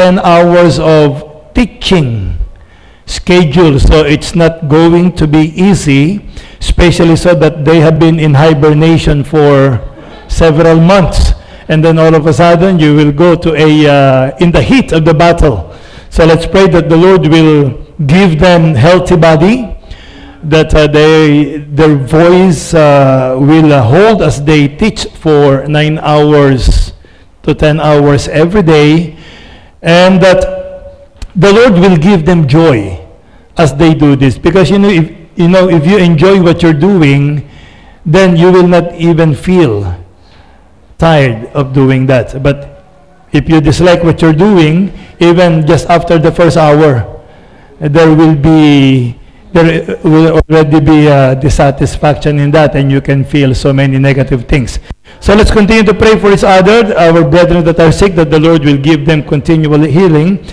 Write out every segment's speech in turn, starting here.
10 hours of teaching schedule. So it's not going to be easy, especially so that they have been in hibernation for several months. And then all of a sudden, you will go to a, uh, in the heat of the battle. So let's pray that the Lord will give them healthy body, that uh, they, their voice uh, will hold as they teach for nine hours to 10 hours every day, and that the Lord will give them joy as they do this. Because you know, if, you know, if you enjoy what you're doing, then you will not even feel tired of doing that. But if you dislike what you're doing, even just after the first hour, there will be there will already be a dissatisfaction in that and you can feel so many negative things. So let's continue to pray for each other, our brethren that are sick, that the Lord will give them continual healing,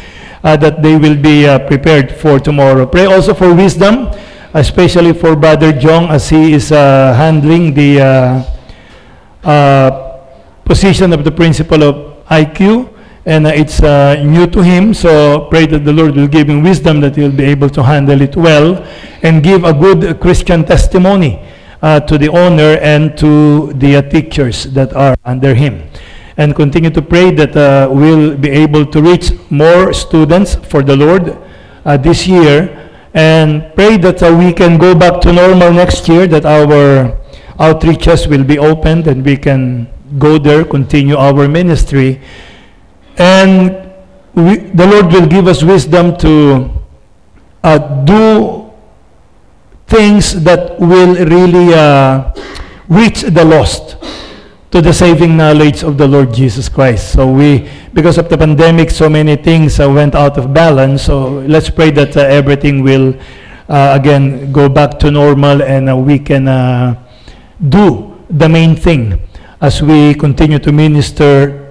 uh, that they will be uh, prepared for tomorrow. Pray also for wisdom, especially for Brother Jong as he is uh, handling the uh, uh, position of the principal of IQ and uh, it's uh, new to him. So pray that the Lord will give him wisdom that he'll be able to handle it well and give a good Christian testimony uh, to the owner and to the uh, teachers that are under him. And continue to pray that uh, we'll be able to reach more students for the Lord uh, this year. And pray that we can go back to normal next year, that our outreaches will be opened and we can go there, continue our ministry. And we, the Lord will give us wisdom to uh, do things that will really uh, reach the lost to the saving knowledge of the Lord Jesus Christ. So we, because of the pandemic, so many things uh, went out of balance. So let's pray that uh, everything will uh, again go back to normal and uh, we can uh, do the main thing as we continue to minister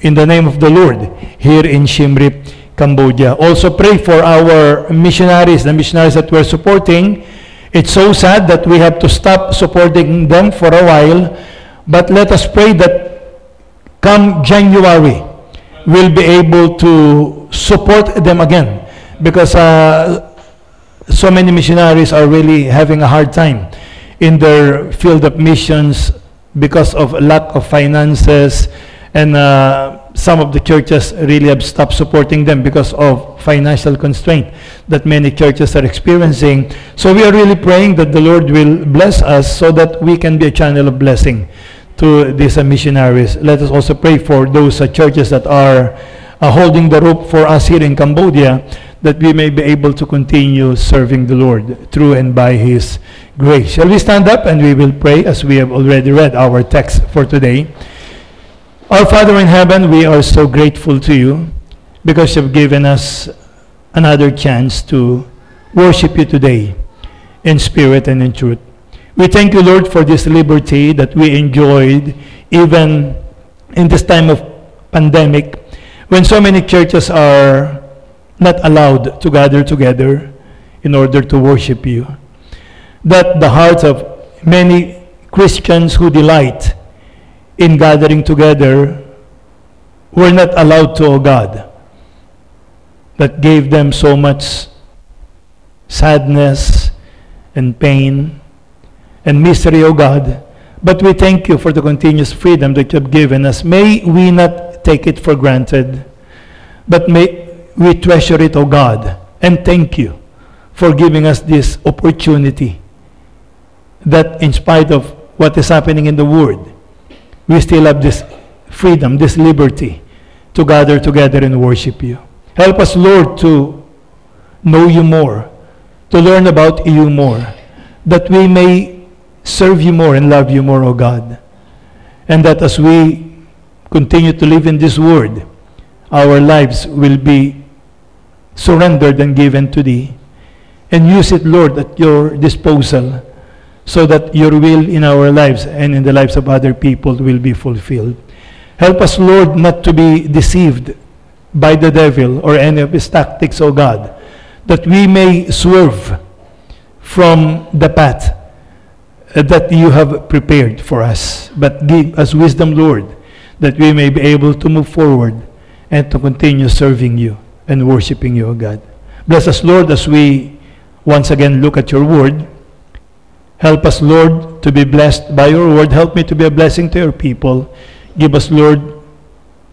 in the name of the Lord here in Siem Reap, Cambodia. Also pray for our missionaries, the missionaries that we're supporting. It's so sad that we have to stop supporting them for a while, but let us pray that come January, we'll be able to support them again because uh, so many missionaries are really having a hard time in their field of missions because of lack of finances, and uh, some of the churches really have stopped supporting them because of financial constraint that many churches are experiencing. So we are really praying that the Lord will bless us so that we can be a channel of blessing to these uh, missionaries. Let us also pray for those uh, churches that are uh, holding the rope for us here in Cambodia that we may be able to continue serving the Lord through and by His grace. Shall we stand up and we will pray as we have already read our text for today? Our Father in heaven, we are so grateful to you because you've given us another chance to worship you today in spirit and in truth. We thank you, Lord, for this liberty that we enjoyed even in this time of pandemic when so many churches are not allowed to gather together in order to worship you. That the hearts of many Christians who delight in gathering together were not allowed to, O God, that gave them so much sadness and pain and misery, O God. But we thank you for the continuous freedom that you have given us. May we not take it for granted, but may we treasure it, O God, and thank you for giving us this opportunity that in spite of what is happening in the world, we still have this freedom, this liberty to gather together and worship you. Help us, Lord, to know you more, to learn about you more, that we may serve you more and love you more, O God. And that as we continue to live in this world, our lives will be surrendered and given to Thee. And use it, Lord, at your disposal so that your will in our lives and in the lives of other people will be fulfilled. Help us, Lord, not to be deceived by the devil or any of his tactics, O God, that we may swerve from the path uh, that you have prepared for us. But give us wisdom, Lord, that we may be able to move forward and to continue serving you and worshiping you, O God. Bless us, Lord, as we once again look at your word. Help us, Lord, to be blessed by your word. Help me to be a blessing to your people. Give us, Lord,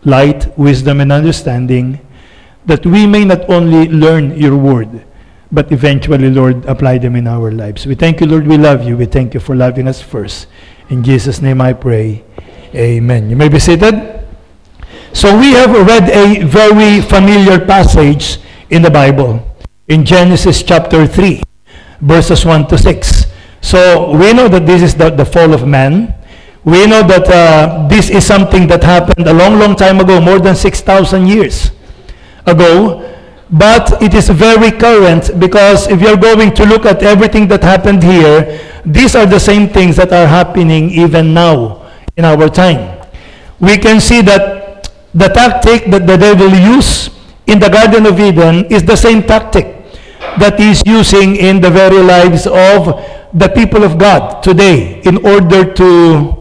light, wisdom, and understanding that we may not only learn your word, but eventually, Lord, apply them in our lives. We thank you, Lord. We love you. We thank you for loving us first. In Jesus' name I pray. Amen. You may be seated. So we have read a very familiar passage in the Bible in Genesis chapter 3, verses 1 to 6. So we know that this is the, the fall of man. We know that uh, this is something that happened a long, long time ago, more than 6,000 years ago. But it is very current because if you're going to look at everything that happened here, these are the same things that are happening even now in our time. We can see that the tactic that the devil used in the Garden of Eden is the same tactic that he's using in the very lives of the people of God today in order to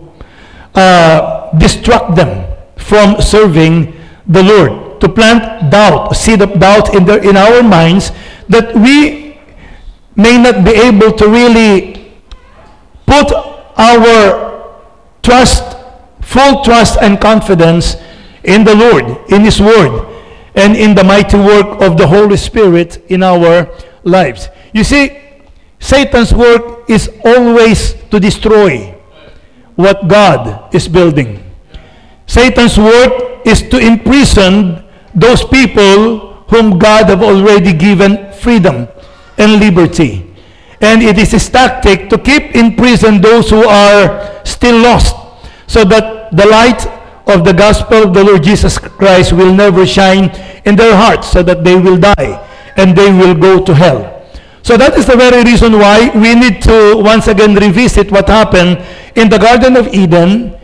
uh, distract them from serving the Lord, to plant doubt, seed of doubt in, their, in our minds that we may not be able to really put our trust, full trust and confidence in the Lord, in His Word, and in the mighty work of the Holy Spirit in our lives. You see, Satan's work is always to destroy what God is building. Satan's work is to imprison those people whom God have already given freedom and liberty. And it is his tactic to keep in prison those who are still lost so that the light of the gospel of the Lord Jesus Christ will never shine in their hearts so that they will die and they will go to hell. So that is the very reason why we need to once again revisit what happened in the Garden of Eden,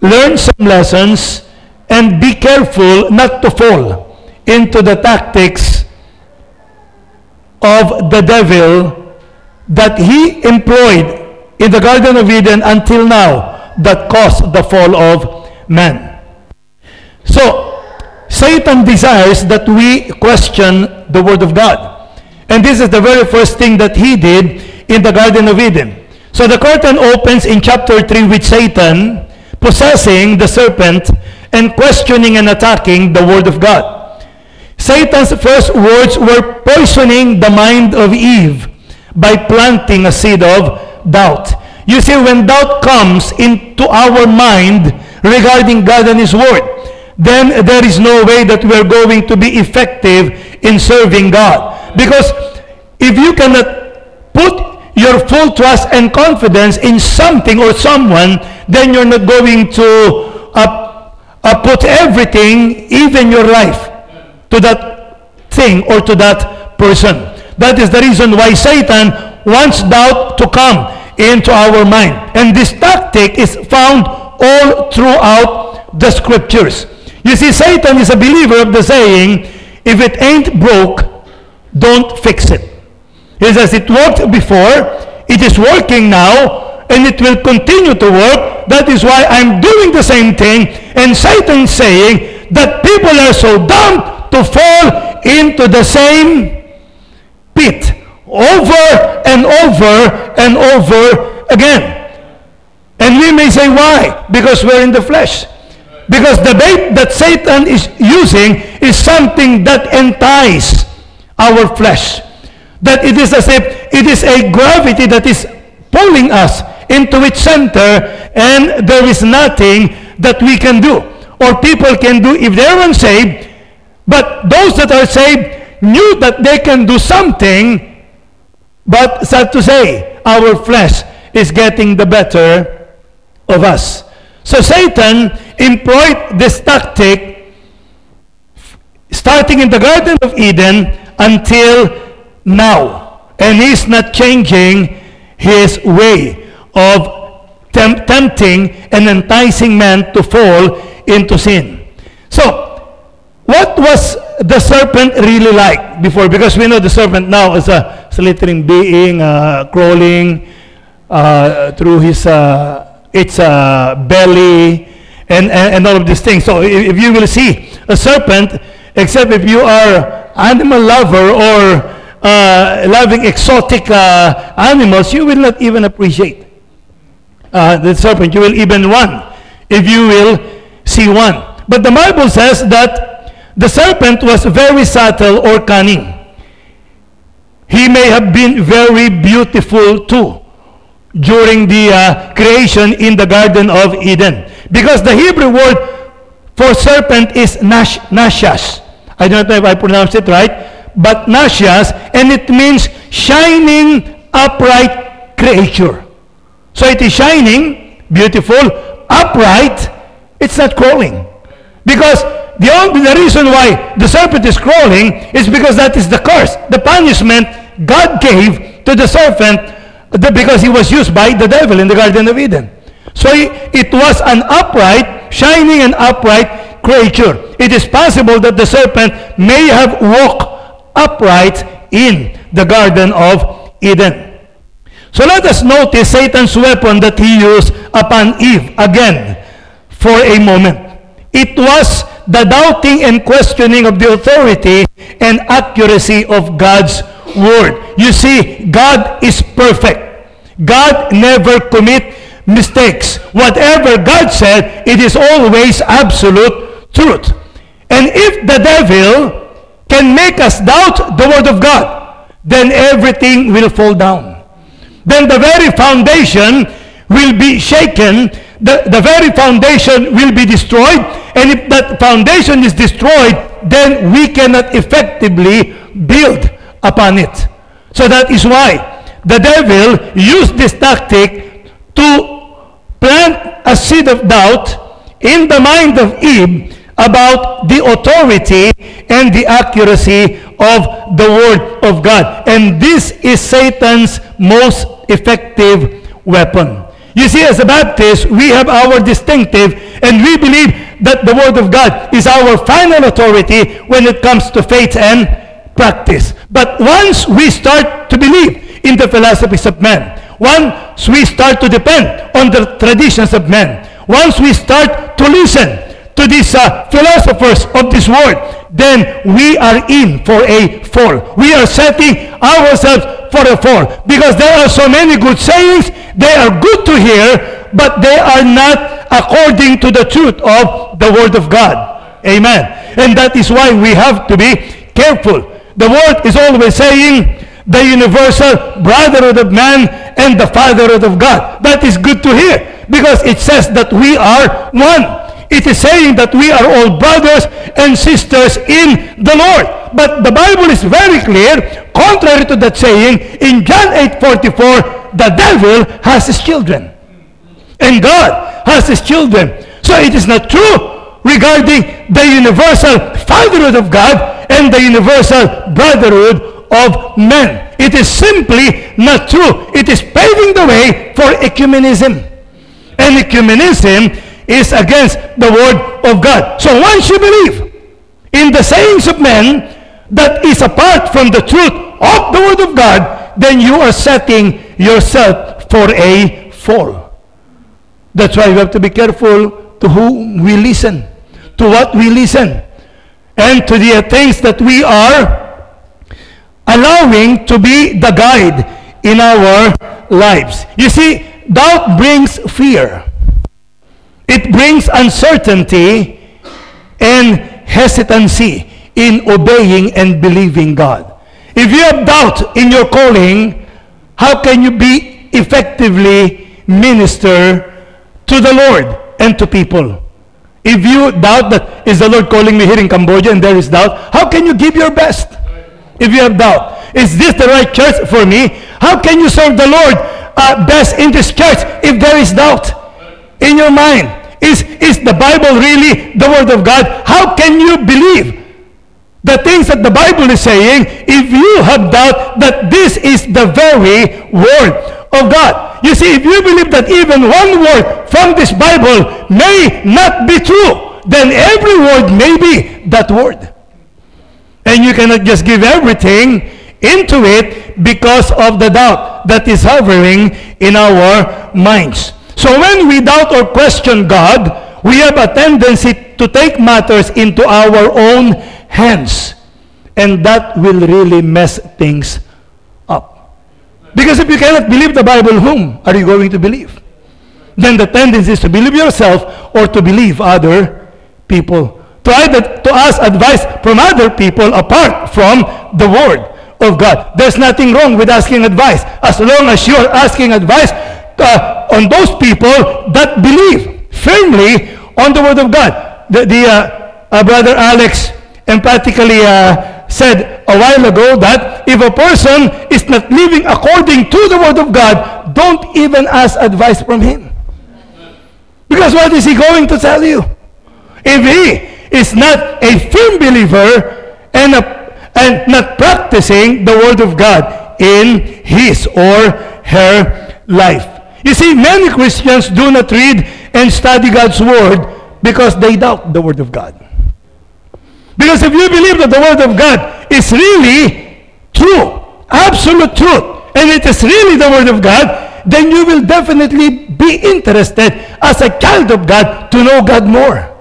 learn some lessons, and be careful not to fall into the tactics of the devil that he employed in the Garden of Eden until now that caused the fall of man. So, Satan desires that we question the Word of God. And this is the very first thing that he did in the Garden of Eden. So the curtain opens in chapter 3 with Satan possessing the serpent and questioning and attacking the Word of God. Satan's first words were poisoning the mind of Eve by planting a seed of doubt. You see, when doubt comes into our mind regarding God and His Word, then there is no way that we are going to be effective in serving God. Because if you cannot put your full trust and confidence in something or someone, then you're not going to uh, uh, put everything, even your life, to that thing or to that person. That is the reason why Satan wants doubt to come into our mind. And this tactic is found all throughout the scriptures. You see, Satan is a believer of the saying, if it ain't broke, don't fix it. He says it worked before, it is working now, and it will continue to work. That is why I'm doing the same thing. And Satan saying that people are so dumb to fall into the same pit over and over and over again. And we may say, why? Because we're in the flesh. Because the bait that Satan is using is something that entices our flesh. That it is as if it is a gravity that is pulling us into its center and there is nothing that we can do or people can do if they're unsaved. But those that are saved knew that they can do something, but sad to say, our flesh is getting the better of us. So Satan employed this tactic starting in the Garden of Eden until now. And he's not changing his way of temp tempting and enticing man to fall into sin. So, what was the serpent really like before? Because we know the serpent now is a slithering being, uh, crawling uh, through his uh, its uh, belly, and, and, and all of these things. So if, if you will see a serpent, except if you are animal lover or uh, loving exotic uh, animals, you will not even appreciate uh, the serpent. You will even run if you will see one. But the Bible says that the serpent was very subtle or cunning. He may have been very beautiful too during the uh, creation in the Garden of Eden. Because the Hebrew word for serpent is nash, nashas. I don't know if I pronounced it right, but nashas, and it means shining, upright creature. So it is shining, beautiful, upright, it's not crawling. Because the only the reason why the serpent is crawling is because that is the curse, the punishment God gave to the serpent because he was used by the devil in the Garden of Eden. So it was an upright, shining and upright creature. It is possible that the serpent may have walked upright in the Garden of Eden. So let us notice Satan's weapon that he used upon Eve again for a moment. It was the doubting and questioning of the authority and accuracy of God's word. You see, God is perfect. God never commit mistakes. Whatever God said, it is always absolute truth. And if the devil can make us doubt the word of God, then everything will fall down. Then the very foundation will be shaken, the, the very foundation will be destroyed, and if that foundation is destroyed, then we cannot effectively build upon it. So that is why the devil used this tactic to plant a seed of doubt in the mind of Eve about the authority and the accuracy of the Word of God. And this is Satan's most effective weapon. You see, as a Baptist, we have our distinctive, and we believe that the Word of God is our final authority when it comes to faith and practice. But once we start to believe in the philosophies of men. Once we start to depend on the traditions of men, once we start to listen to these uh, philosophers of this world, then we are in for a fall. We are setting ourselves for a fall because there are so many good sayings. They are good to hear, but they are not according to the truth of the Word of God. Amen. And that is why we have to be careful. The world is always saying, the universal brotherhood of man and the fatherhood of God. That is good to hear because it says that we are one. It is saying that we are all brothers and sisters in the Lord. But the Bible is very clear, contrary to that saying, in John 8:44, the devil has his children. And God has his children. So it is not true regarding the universal fatherhood of God and the universal brotherhood of men. It is simply not true. It is paving the way for ecumenism. And ecumenism is against the word of God. So once you believe in the sayings of men that is apart from the truth of the word of God, then you are setting yourself for a fall. That's why we have to be careful to whom we listen, to what we listen, and to the things that we are allowing to be the guide in our lives. You see, doubt brings fear. It brings uncertainty and hesitancy in obeying and believing God. If you have doubt in your calling, how can you be effectively minister to the Lord and to people? If you doubt that is the Lord calling me here in Cambodia and there is doubt, how can you give your best? If you have doubt. Is this the right church for me? How can you serve the Lord uh, best in this church if there is doubt in your mind? Is, is the Bible really the Word of God? How can you believe the things that the Bible is saying if you have doubt that this is the very Word of God? You see, if you believe that even one word from this Bible may not be true, then every word may be that word. And you cannot just give everything into it because of the doubt that is hovering in our minds. So when we doubt or question God, we have a tendency to take matters into our own hands. And that will really mess things up. Because if you cannot believe the Bible, whom are you going to believe? Then the tendency is to believe yourself or to believe other people. To either to ask advice from other people apart from the Word of God. There's nothing wrong with asking advice as long as you're asking advice uh, on those people that believe firmly on the Word of God. The, the uh, uh, brother Alex emphatically uh, said a while ago that if a person is not living according to the Word of God, don't even ask advice from him. Because what is he going to tell you? If he is not a firm believer and, a, and not practicing the Word of God in his or her life. You see, many Christians do not read and study God's Word because they doubt the Word of God. Because if you believe that the Word of God is really true, absolute truth, and it is really the Word of God, then you will definitely be interested as a child of God to know God more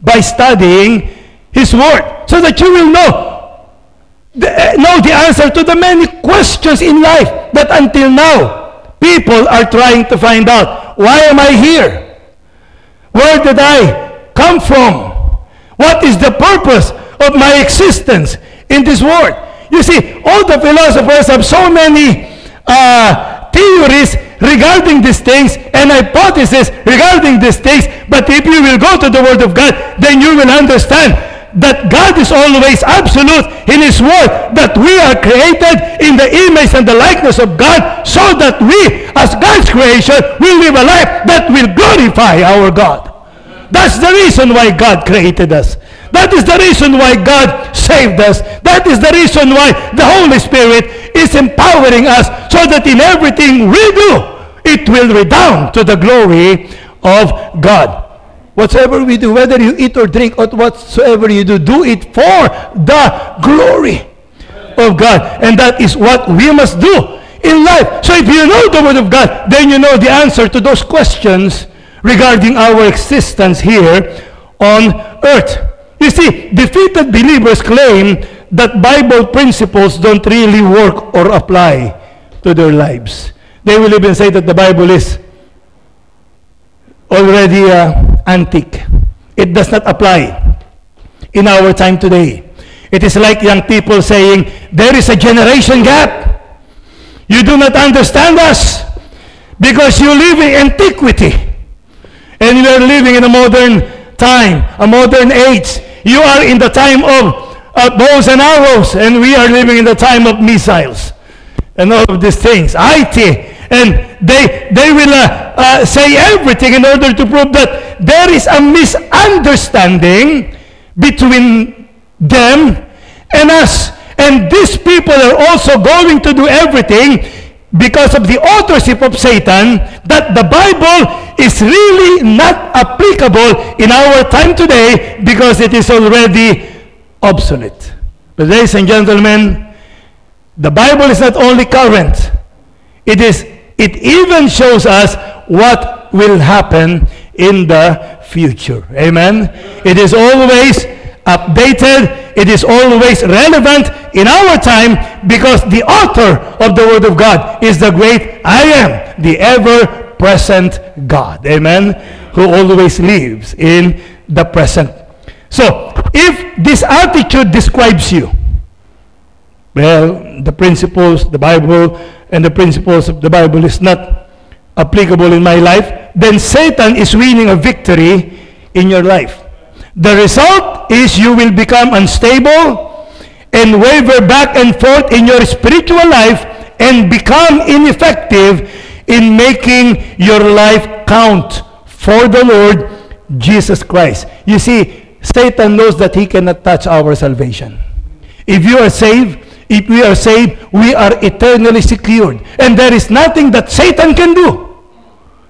by studying His Word so that you will know the, know the answer to the many questions in life that until now people are trying to find out, why am I here? Where did I come from? What is the purpose of my existence in this world? You see, all the philosophers have so many uh, theories regarding these things and hypotheses regarding these things. But if you will go to the Word of God, then you will understand that God is always absolute in His Word, that we are created in the image and the likeness of God, so that we, as God's creation, will live a life that will glorify our God. That's the reason why God created us. That is the reason why God saved us. That is the reason why the Holy Spirit is empowering us so that in everything we do, it will redound to the glory of God. Whatsoever we do, whether you eat or drink or whatsoever you do, do it for the glory of God. And that is what we must do in life. So if you know the Word of God, then you know the answer to those questions regarding our existence here on earth. You see, defeated believers claim that Bible principles don't really work or apply to their lives. They will even say that the Bible is already uh, antique. It does not apply in our time today. It is like young people saying, there is a generation gap. You do not understand us because you live in antiquity. And you are living in a modern time, a modern age. You are in the time of uh, bows and arrows, and we are living in the time of missiles and all of these things. IT and they, they will uh, uh, say everything in order to prove that there is a misunderstanding between them and us. And these people are also going to do everything because of the authorship of Satan that the Bible is really not applicable in our time today because it is already obsolete. But ladies and gentlemen, the Bible is not only current, it is it even shows us what will happen in the future. Amen. It is always updated. It is always relevant in our time because the author of the Word of God is the great I am, the ever present God. Amen. Who always lives in the present. So, if this attitude describes you, well, the principles, the Bible, and the principles of the Bible is not applicable in my life, then Satan is winning a victory in your life. The result is you will become unstable and waver back and forth in your spiritual life and become ineffective in making your life count for the Lord Jesus Christ. You see, Satan knows that he cannot touch our salvation. If you are saved, if we are saved, we are eternally secured. And there is nothing that Satan can do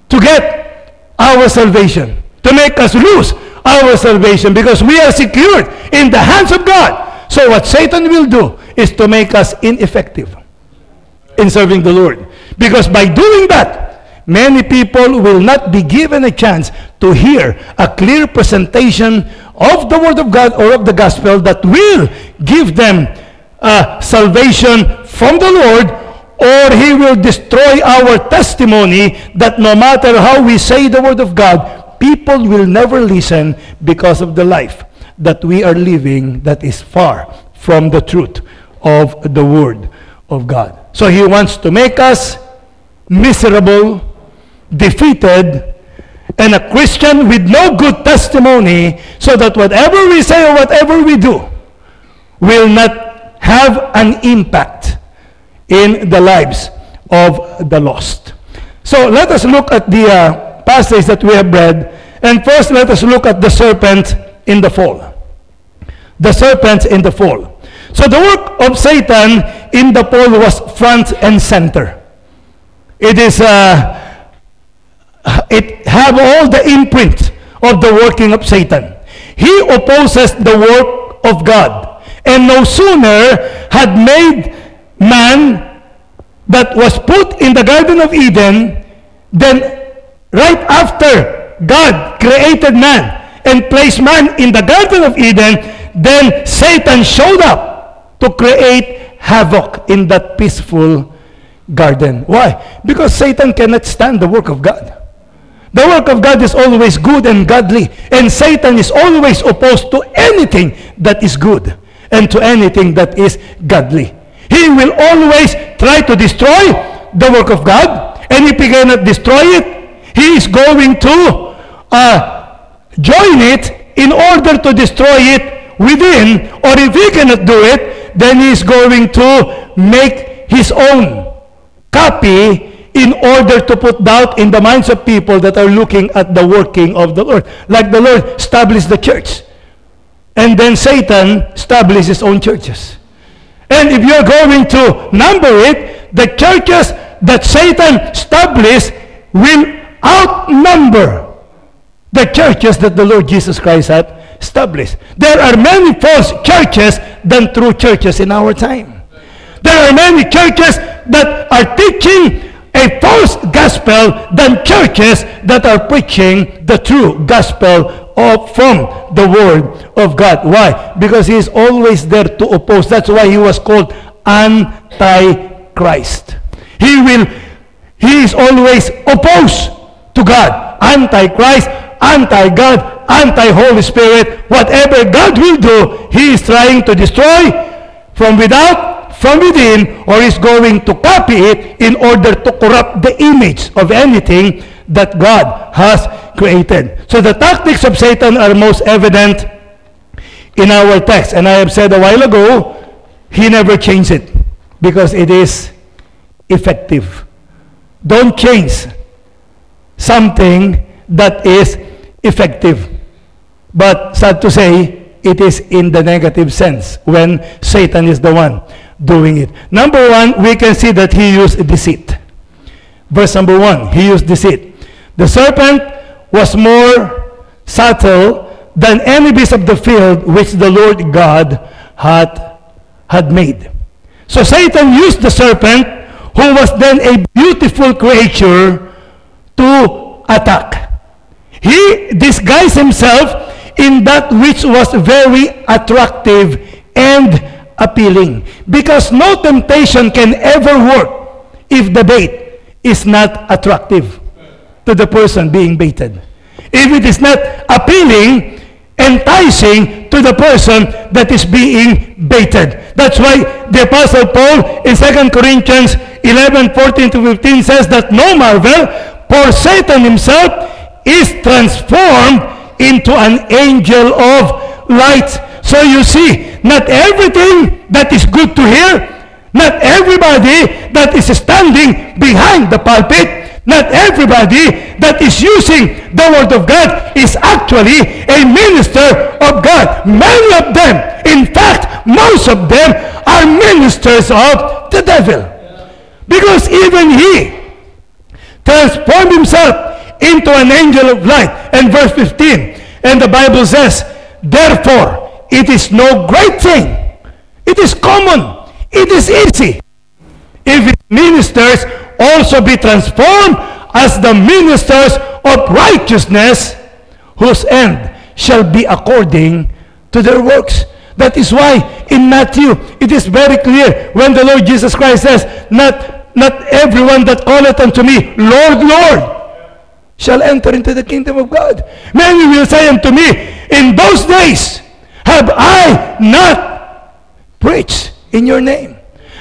to get our salvation, to make us lose our salvation, because we are secured in the hands of God. So what Satan will do is to make us ineffective in serving the Lord. Because by doing that, many people will not be given a chance to hear a clear presentation of the Word of God or of the gospel that will give them uh, salvation from the Lord, or He will destroy our testimony that no matter how we say the Word of God, people will never listen because of the life that we are living that is far from the truth of the Word of God. So He wants to make us miserable, defeated, and a Christian with no good testimony so that whatever we say or whatever we do will not have an impact in the lives of the lost. So let us look at the uh, passage that we have read. And first, let us look at the serpent in the fall. The serpent in the fall. So the work of Satan in the fall was front and center. It is, uh, it have all the imprint of the working of Satan. He opposes the work of God. And no sooner had made man that was put in the Garden of Eden, after God created man and placed man in the Garden of Eden, then Satan showed up to create havoc in that peaceful garden. Why? Because Satan cannot stand the work of God. The work of God is always good and godly, and Satan is always opposed to anything that is good and to anything that is godly. He will always try to destroy the work of God, and if he cannot destroy it, he is going to uh, join it in order to destroy it within, or if he cannot do it, then he is going to make his own copy in order to put doubt in the minds of people that are looking at the working of the Lord. Like the Lord established the church. And then Satan established his own churches. And if you're going to number it, the churches that Satan established will outnumber the churches that the Lord Jesus Christ had established. There are many false churches than true churches in our time. There are many churches that are teaching a false gospel than churches that are preaching the true gospel of, from the word of God. Why? Because he is always there to oppose. That's why he was called Antichrist. He will, he is always opposed to God. Antichrist, anti-God, anti-Holy Spirit. Whatever God will do, he is trying to destroy from without from within or is going to copy it in order to corrupt the image of anything that God has created. So the tactics of Satan are most evident in our text. And I have said a while ago, he never changed it because it is effective. Don't change something that is effective. But sad to say, it is in the negative sense when Satan is the one doing it. Number one, we can see that he used deceit. Verse number one, he used deceit. The serpent was more subtle than any beast of the field which the Lord God had, had made. So Satan used the serpent, who was then a beautiful creature, to attack. He disguised himself in that which was very attractive and appealing. Because no temptation can ever work if the bait is not attractive to the person being baited. If it is not appealing, enticing to the person that is being baited. That's why the Apostle Paul in 2 Corinthians 11, 14 to 15 says that no marvel, for Satan himself is transformed into an angel of light. So you see, not everything that is good to hear, not everybody that is standing behind the pulpit, not everybody that is using the Word of God is actually a minister of God. Many of them, in fact, most of them are ministers of the devil. Because even he transformed himself into an angel of light. And verse 15, and the Bible says, Therefore, it is no great thing. It is common. It is easy. If its ministers also be transformed as the ministers of righteousness, whose end shall be according to their works. That is why in Matthew it is very clear when the Lord Jesus Christ says, Not, not everyone that calleth unto me, Lord, Lord, shall enter into the kingdom of God. Many will say unto me, In those days have I not preached in your name?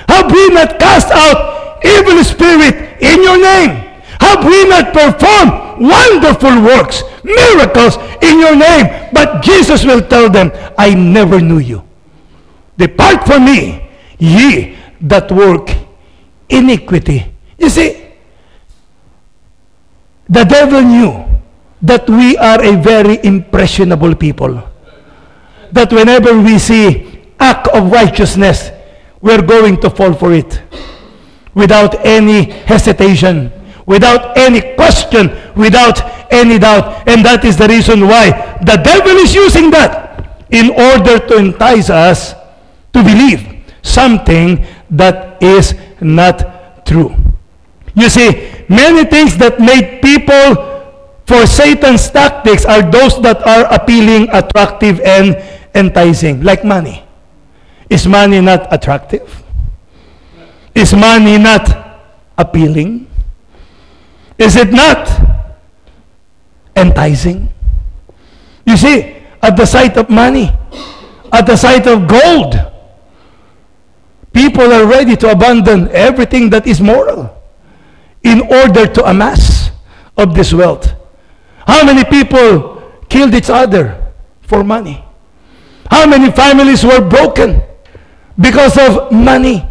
Have we not cast out evil spirit in your name? Have we not performed wonderful works, miracles in your name? But Jesus will tell them, I never knew you. Depart from me, ye that work iniquity. You see, the devil knew that we are a very impressionable people. That whenever we see act of righteousness, we're going to fall for it without any hesitation, without any question, without any doubt. And that is the reason why the devil is using that in order to entice us to believe something that is not true. You see, many things that make people for Satan's tactics are those that are appealing, attractive, and enticing, like money. Is money not attractive? Is money not appealing? Is it not enticing? You see, at the sight of money, at the sight of gold, people are ready to abandon everything that is moral in order to amass of this wealth. How many people killed each other for money? How many families were broken because of money?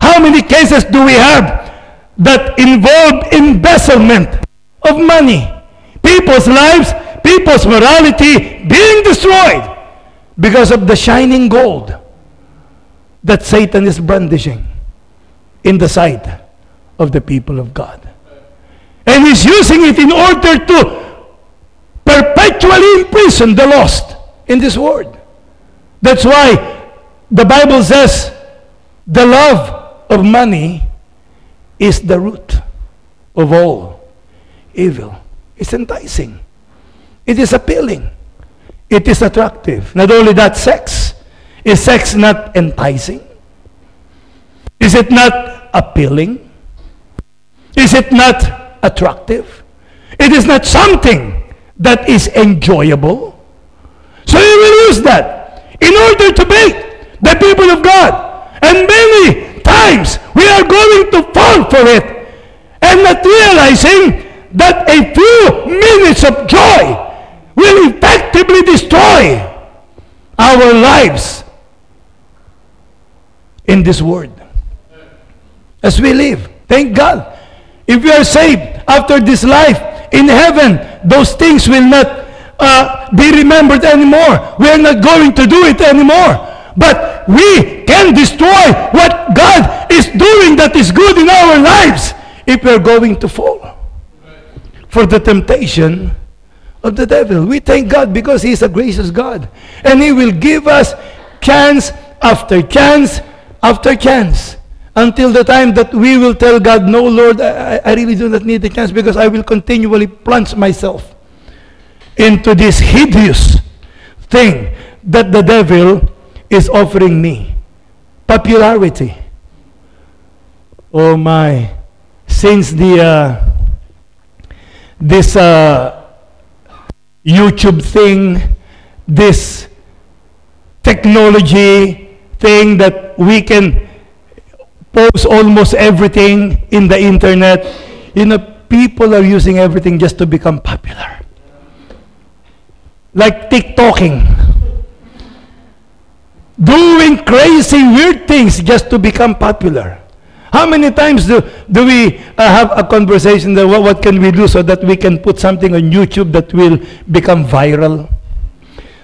How many cases do we have that involve embezzlement of money? People's lives, people's morality being destroyed because of the shining gold that Satan is brandishing in the sight of the people of God. And he's using it in order to perpetually imprison the lost in this world. That's why the Bible says the love of money is the root of all evil. It's enticing. It is appealing. It is attractive. Not only that, sex. Is sex not enticing? Is it not appealing? Is it not attractive? It is not something that is enjoyable. So you will use that in order to bait the people of God. And many times we are going to fall for it and not realizing that a few minutes of joy will effectively destroy our lives in this world as we live. Thank God. If we are saved after this life in heaven, those things will not uh, be remembered anymore. We are not going to do it anymore. But we can destroy what God is doing that is good in our lives if we are going to fall for the temptation of the devil. We thank God because He is a gracious God. And He will give us chance after chance after chance until the time that we will tell God, no, Lord, I, I really do not need the chance because I will continually plunge myself into this hideous thing that the devil is offering me. Popularity. Oh my. Since the uh, this uh, YouTube thing, this technology thing that we can post almost everything in the internet. You know, people are using everything just to become popular. Like TikToking. Doing crazy, weird things just to become popular. How many times do, do we uh, have a conversation that what, what can we do so that we can put something on YouTube that will become viral?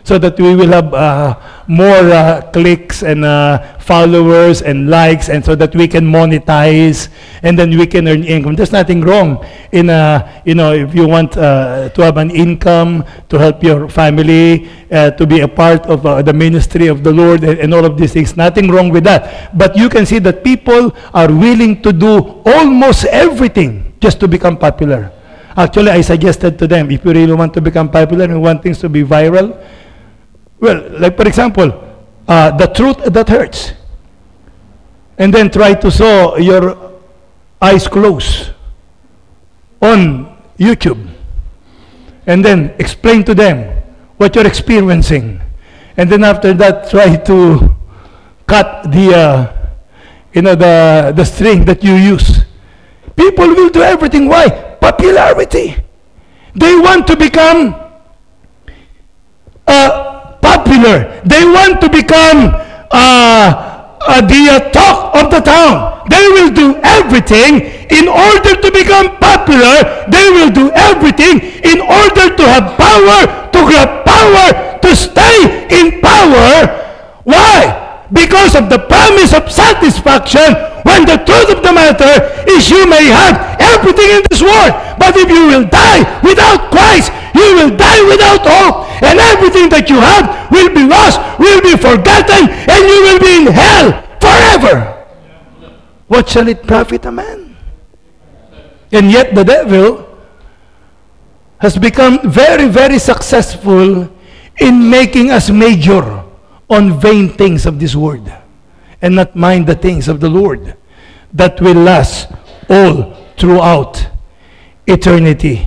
So that we will have uh, more uh, clicks and uh, followers and likes and so that we can monetize and then we can earn income. There's nothing wrong in, uh, you know, if you want uh, to have an income to help your family, uh, to be a part of the ministry of the Lord and, and all of these things. Nothing wrong with that. But you can see that people are willing to do almost everything just to become popular. Actually, I suggested to them, if you really want to become popular and want things to be viral, well, like for example, uh, the truth that hurts. And then try to show your eyes closed on YouTube. And then explain to them what you're experiencing. And then after that, try to cut the, uh, you know, the, the string that you use. People will do everything. Why? Popularity. They want to become uh, popular. They want to become uh, uh, the uh, talk of the town. They will do everything in order to become popular. They will do everything in order to have power, to grab power, to stay in power. Why? because of the promise of satisfaction when the truth of the matter is you may have everything in this world but if you will die without Christ you will die without hope and everything that you have will be lost will be forgotten and you will be in hell forever what shall it profit a man and yet the devil has become very very successful in making us major on vain things of this world and not mind the things of the Lord that will last all throughout eternity.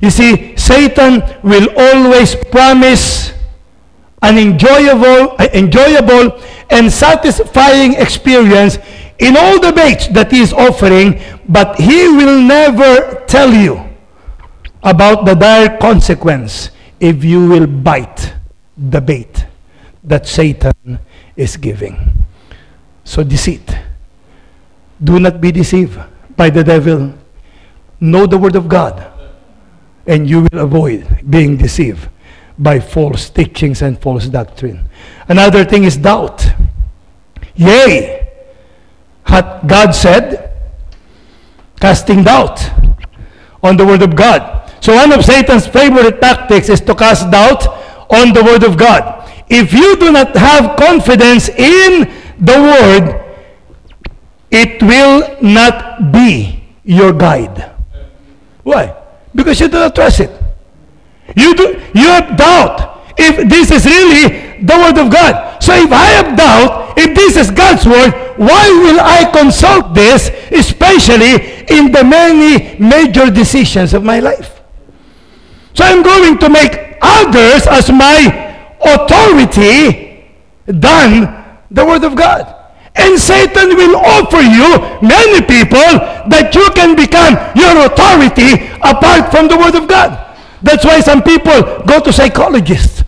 You see, Satan will always promise an enjoyable, enjoyable and satisfying experience in all the baits that he is offering, but he will never tell you about the dire consequence if you will bite the bait that Satan is giving. So deceit. Do not be deceived by the devil. Know the word of God, and you will avoid being deceived by false teachings and false doctrine. Another thing is doubt. Yea, hath God said, casting doubt on the word of God. So one of Satan's favorite tactics is to cast doubt on the word of God. If you do not have confidence in the Word, it will not be your guide. Why? Because you do not trust it. You, do, you have doubt if this is really the Word of God. So if I have doubt, if this is God's Word, why will I consult this, especially in the many major decisions of my life? So I'm going to make others as my authority than the Word of God. And Satan will offer you many people that you can become your authority apart from the Word of God. That's why some people go to psychologists.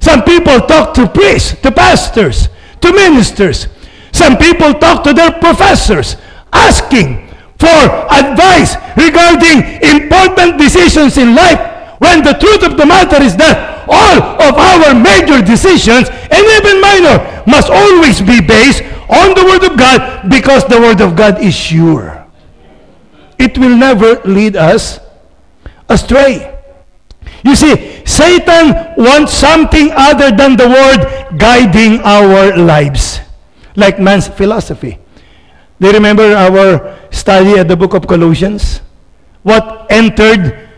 Some people talk to priests, to pastors, to ministers. Some people talk to their professors, asking for advice regarding important decisions in life when the truth of the matter is that all of our major decisions, and even minor, must always be based on the Word of God because the Word of God is sure. It will never lead us astray. You see, Satan wants something other than the Word guiding our lives, like man's philosophy. Do you remember our study at the book of Colossians? What entered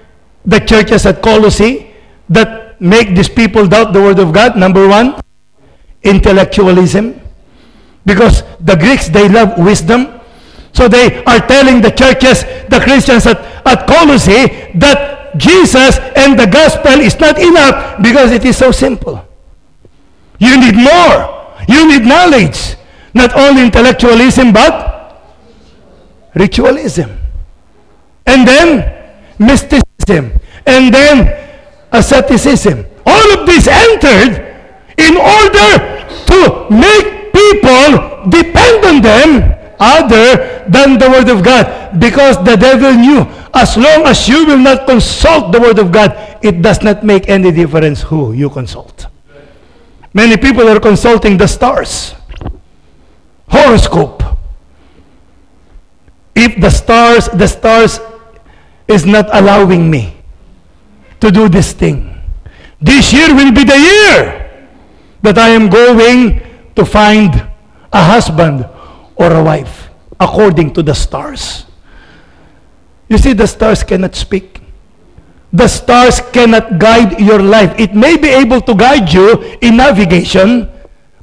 the churches at Colossae that make these people doubt the word of God? Number one, intellectualism. Because the Greeks, they love wisdom. So they are telling the churches, the Christians at, at Colossae, that Jesus and the gospel is not enough because it is so simple. You need more. You need knowledge. Not only intellectualism, but ritualism. And then mysticism. And then asceticism. All of this entered in order to make people depend on them other than the Word of God. Because the devil knew, as long as you will not consult the Word of God, it does not make any difference who you consult. Many people are consulting the stars, horoscope. If the stars, the stars is not allowing me to do this thing. This year will be the year that I am going to find a husband or a wife according to the stars. You see, the stars cannot speak. The stars cannot guide your life. It may be able to guide you in navigation,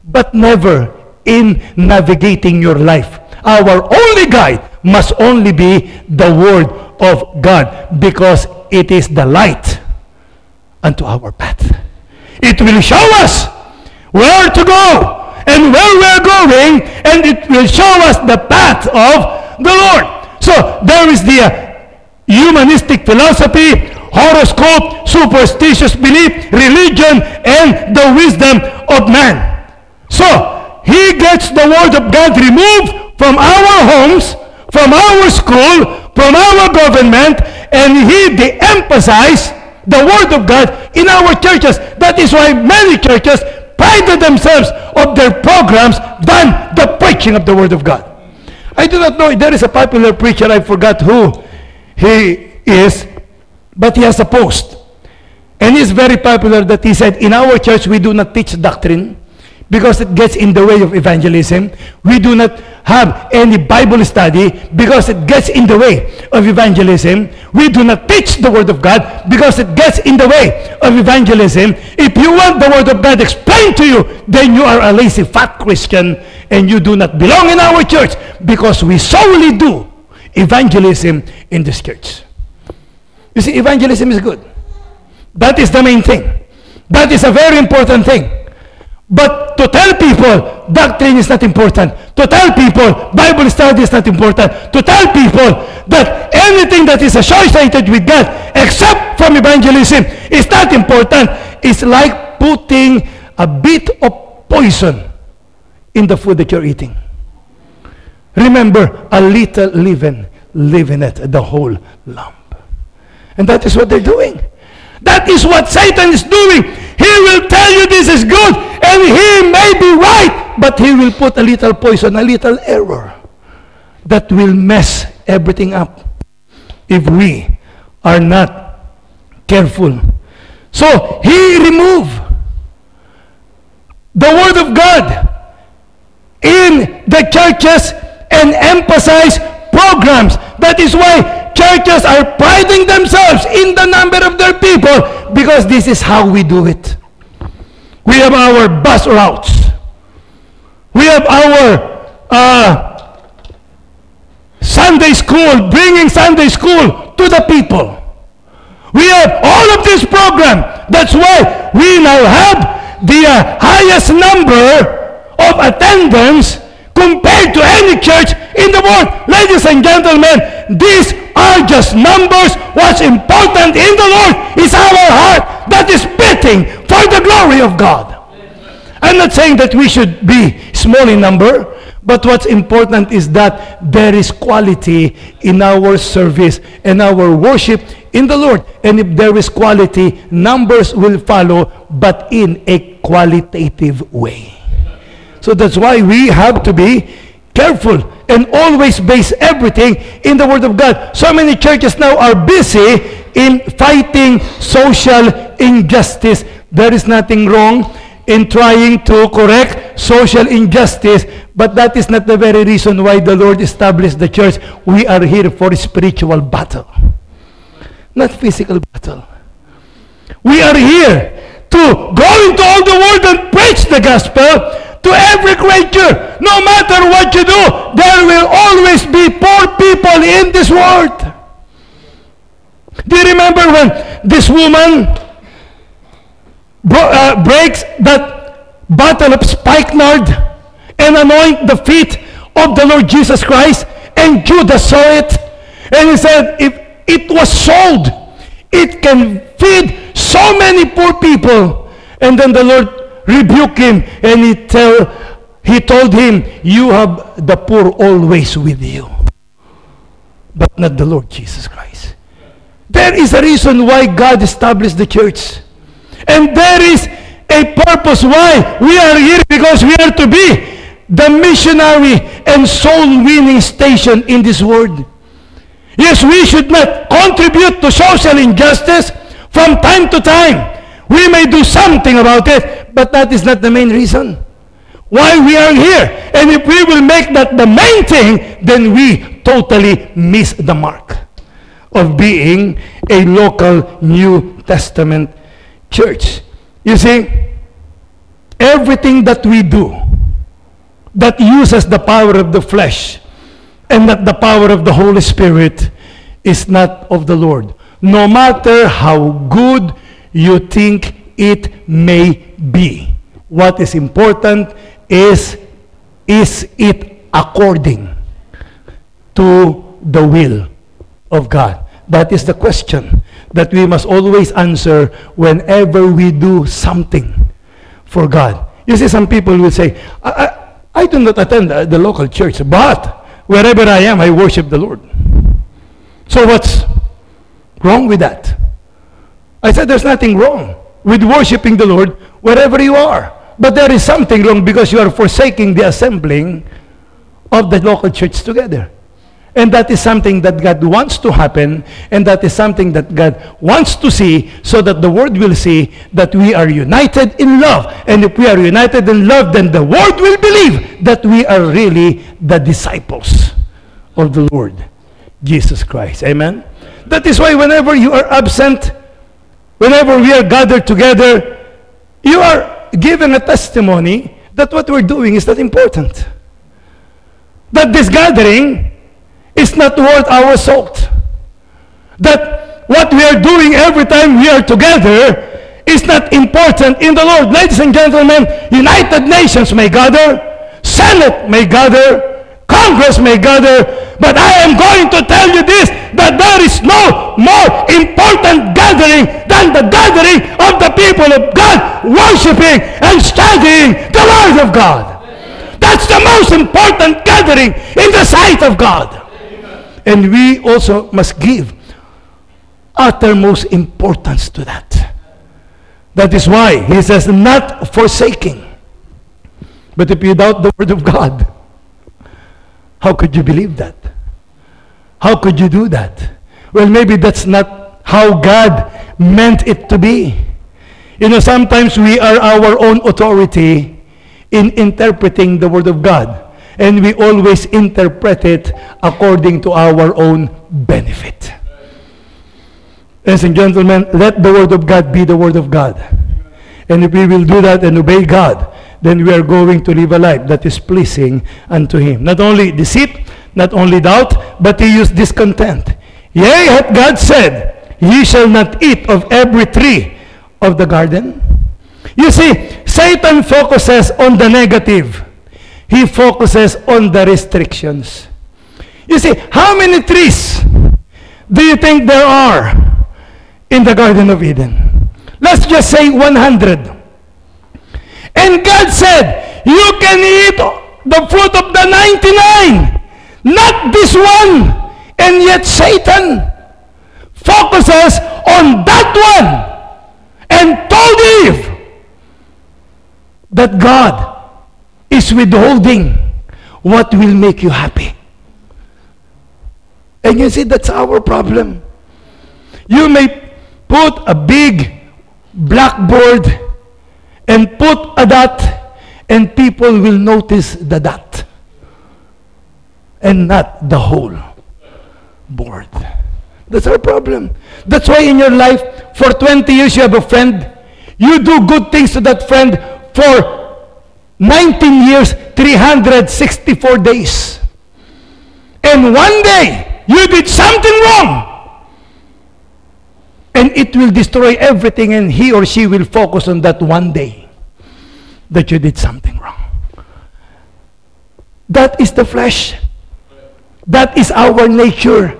but never in navigating your life. Our only guide must only be the Word of God because it is the light unto our path. It will show us where to go and where we're going, and it will show us the path of the Lord. So there is the uh, humanistic philosophy, horoscope, superstitious belief, religion, and the wisdom of man. So he gets the word of God removed from our homes, from our school, from our government, and he de-emphasized the word of God in our churches. That is why many churches prided themselves of their programs than the preaching of the word of God. I do not know. There is a popular preacher. I forgot who he is, but he has a post. And he's very popular that he said, in our church, we do not teach doctrine because it gets in the way of evangelism. We do not have any Bible study because it gets in the way of evangelism. We do not teach the Word of God because it gets in the way of evangelism. If you want the Word of God explained to you, then you are a lazy fat Christian and you do not belong in our church because we solely do evangelism in this church. You see, evangelism is good. That is the main thing. That is a very important thing. But to tell people doctrine is not important, to tell people Bible study is not important, to tell people that anything that is associated with God, except from evangelism, is not important, is like putting a bit of poison in the food that you're eating. Remember, a little leaven leaveneth the whole lump. And that is what they're doing. That is what Satan is doing. He will tell you this is good, and he may be right, but he will put a little poison, a little error that will mess everything up if we are not careful. So he removed the word of God in the churches and emphasize programs. That is why churches are priding themselves in the number of their people because this is how we do it. We have our bus routes. We have our uh, Sunday school, bringing Sunday school to the people. We have all of this program. That's why we now have the uh, highest number of attendance compared to any church in the world. Ladies and gentlemen, these are just numbers. What's important in the Lord is our heart that is beating for the glory of God. I'm not saying that we should be small in number, but what's important is that there is quality in our service and our worship in the Lord. And if there is quality, numbers will follow, but in a qualitative way. So that's why we have to be careful and always base everything in the Word of God. So many churches now are busy in fighting social injustice. There is nothing wrong in trying to correct social injustice, but that is not the very reason why the Lord established the church. We are here for spiritual battle, not physical battle. We are here to go into all the world and preach the gospel to every creature. No matter what you do, there will always be poor people in this world. Do you remember when this woman uh, breaks that bottle of spikenard and anoint the feet of the Lord Jesus Christ? And Judas saw it. And he said, if it was sold, it can feed so many poor people. And then the Lord rebuke him and he tell he told him you have the poor always with you but not the Lord Jesus Christ there is a reason why God established the church and there is a purpose why we are here because we are to be the missionary and soul winning station in this world yes we should not contribute to social injustice from time to time we may do something about it, but that is not the main reason why we are here. And if we will make that the main thing, then we totally miss the mark. Of being a local New Testament church. You see, everything that we do that uses the power of the flesh and not the power of the Holy Spirit is not of the Lord. No matter how good you think it may be. What is important is, is it according to the will of God? That is the question that we must always answer whenever we do something for God. You see, some people will say, I, I, I do not attend the, the local church, but wherever I am, I worship the Lord. So what's wrong with that? I said there's nothing wrong with worshiping the Lord wherever you are. But there is something wrong because you are forsaking the assembling of the local church together. And that is something that God wants to happen, and that is something that God wants to see, so that the world will see that we are united in love. And if we are united in love, then the world will believe that we are really the disciples of the Lord Jesus Christ. Amen? That is why whenever you are absent, whenever we are gathered together, you are given a testimony that what we're doing is not important. That this gathering is not worth our salt. That what we are doing every time we are together is not important in the Lord. Ladies and gentlemen, United Nations may gather, Senate may gather, Congress may gather, but I am going to tell you this, that there is no more important gathering than the gathering of the people of God, worshiping and studying the Word of God. That's the most important gathering in the sight of God. And we also must give uttermost importance to that. That is why he says, not forsaking. But if you doubt the word of God, how could you believe that? How could you do that? Well, maybe that's not how God meant it to be. You know, sometimes we are our own authority in interpreting the Word of God. And we always interpret it according to our own benefit. Ladies and gentlemen, let the Word of God be the Word of God. And if we will do that and obey God, then we are going to live a life that is pleasing unto Him. Not only deceit, not only doubt, but he used discontent. Yea, hath God said, Ye shall not eat of every tree of the garden? You see, Satan focuses on the negative. He focuses on the restrictions. You see, how many trees do you think there are in the Garden of Eden? Let's just say 100. And God said, you can eat the fruit of the 99, not this one. And yet Satan focuses on that one and told Eve that God withholding what will make you happy. And you see, that's our problem. You may put a big blackboard and put a dot, and people will notice the dot and not the whole board. That's our problem. That's why in your life, for 20 years, you have a friend. You do good things to that friend for 19 years, 364 days. And one day, you did something wrong. And it will destroy everything, and he or she will focus on that one day that you did something wrong. That is the flesh. That is our nature.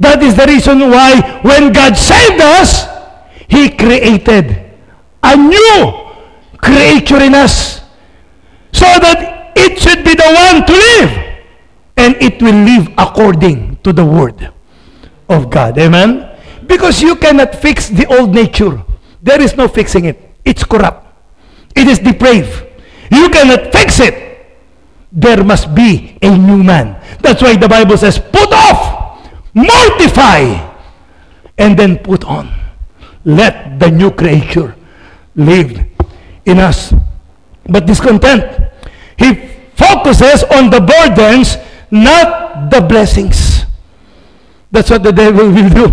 That is the reason why when God saved us, He created a new creature in us so that it should be the one to live and it will live according to the word of God. Amen? Because you cannot fix the old nature. There is no fixing it. It's corrupt. It is depraved. You cannot fix it. There must be a new man. That's why the Bible says, put off, mortify, and then put on. Let the new creature live in us. But discontent, he focuses on the burdens, not the blessings. That's what the devil will do.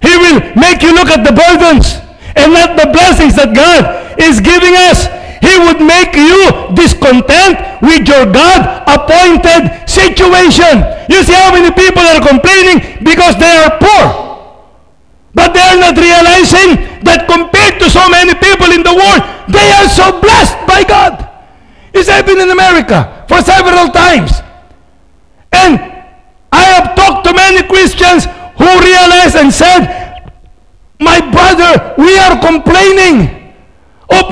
He will make you look at the burdens and not the blessings that God is giving us. He would make you discontent with your God-appointed situation. You see how many people are complaining because they are poor. But they are not realizing that compared to so many people in the world, they are so blessed by God. It's happened in America for several times. And I have talked to many Christians who realized and said, My brother, we are complaining of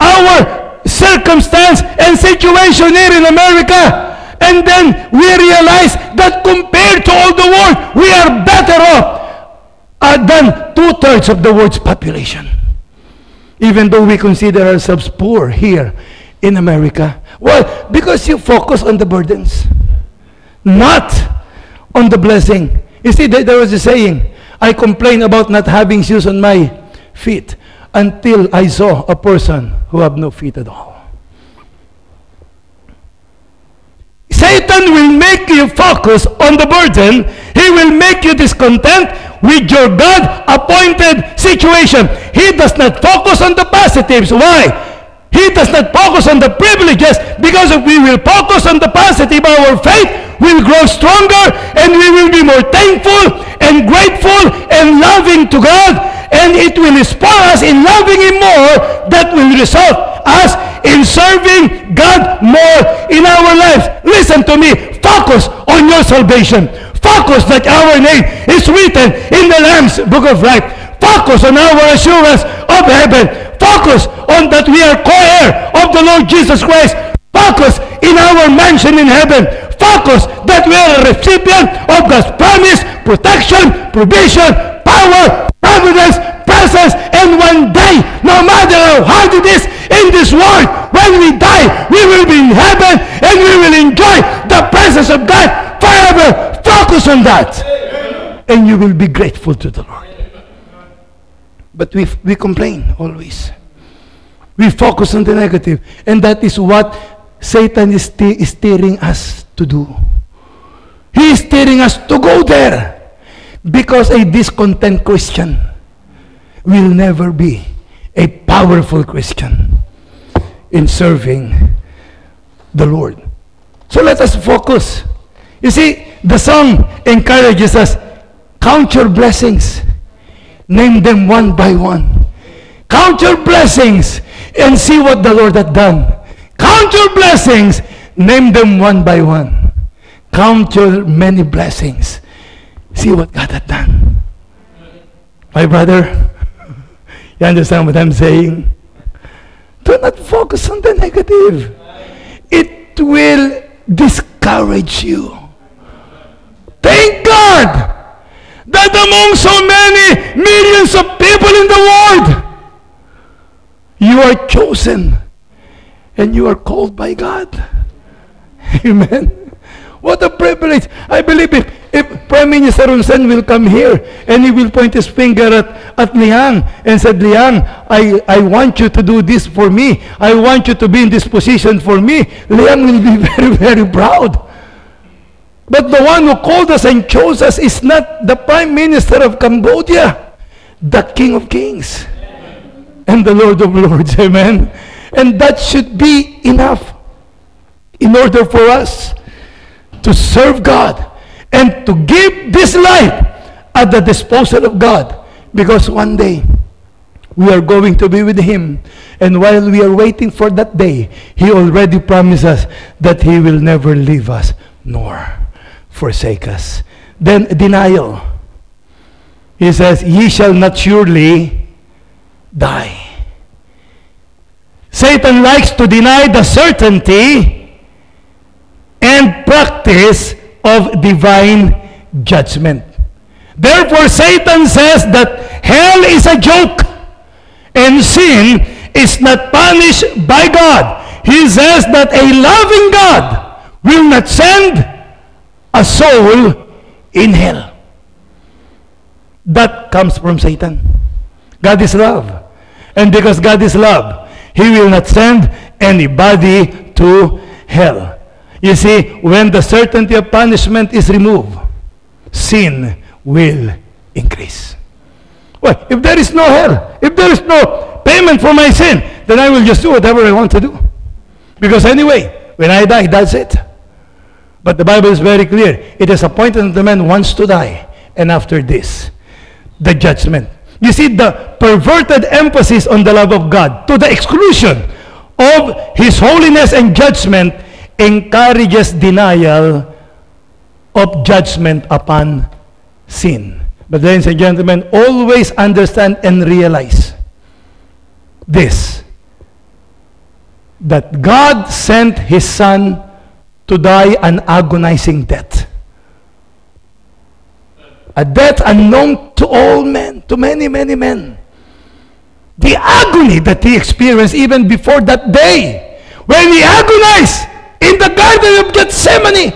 our circumstance and situation here in America. And then we realize that compared to all the world, we are better off uh, than two-thirds of the world's population. Even though we consider ourselves poor here in America. Why? because you focus on the burdens, not on the blessing. You see, there was a saying, I complain about not having shoes on my feet until I saw a person who have no feet at all. Satan will make you focus on the burden. He will make you discontent with your God-appointed situation. He does not focus on the positives. Why? He does not focus on the privileges because if we will focus on the positive, our faith will grow stronger and we will be more thankful and grateful and loving to God and it will inspire us in loving Him more that will result us in serving God more in our lives. Listen to me. Focus on your salvation. Focus that our name is written in the Lamb's book of life. Focus on our assurance of heaven. Focus on that we are co-heir of the Lord Jesus Christ. Focus in our mansion in heaven. Focus that we are a recipient of God's promise, protection, provision, power, providence, presence, and one day, no matter how hard it is in this world, when we die, we will be in heaven and we will enjoy the presence of God forever. Focus on that. And you will be grateful to the Lord. But we, we complain always. We focus on the negative. And that is what Satan is, is steering us to do. He is steering us to go there. Because a discontent Christian will never be a powerful Christian in serving the Lord. So let us focus. You see, the song encourages us, count your blessings. Name them one by one. Count your blessings and see what the Lord had done. Count your blessings. Name them one by one. Count your many blessings. See what God had done. My brother, you understand what I'm saying? Do not focus on the negative. It will discourage you. Thank God that among so many millions of people in the world, you are chosen and you are called by God. Amen. What a privilege. I believe if, if Prime Minister Hun Sen will come here and he will point his finger at, at Liang and said, Liang, I, I want you to do this for me. I want you to be in this position for me. Liang will be very, very proud. But the one who called us and chose us is not the Prime Minister of Cambodia, the King of Kings and the Lord of Lords. Amen. And that should be enough in order for us to serve God and to give this life at the disposal of God. Because one day we are going to be with Him. And while we are waiting for that day, He already promised us that He will never leave us nor forsake us. Then denial. He says, Ye shall not surely die. Satan likes to deny the certainty and practice of divine judgment. Therefore, Satan says that hell is a joke and sin is not punished by God. He says that a loving God will not send a soul in hell. That comes from Satan. God is love. And because God is love, He will not send anybody to hell. You see, when the certainty of punishment is removed, sin will increase. Well, if there is no hell, if there is no payment for my sin, then I will just do whatever I want to do. Because anyway, when I die, that's it. But the Bible is very clear. It is appointed the man wants to die. And after this, the judgment. You see, the perverted emphasis on the love of God to the exclusion of His holiness and judgment encourages denial of judgment upon sin. But ladies and gentlemen, always understand and realize this that God sent His Son to die an agonizing death. A death unknown to all men, to many, many men. The agony that he experienced even before that day, when he agonized in the Garden of Gethsemane,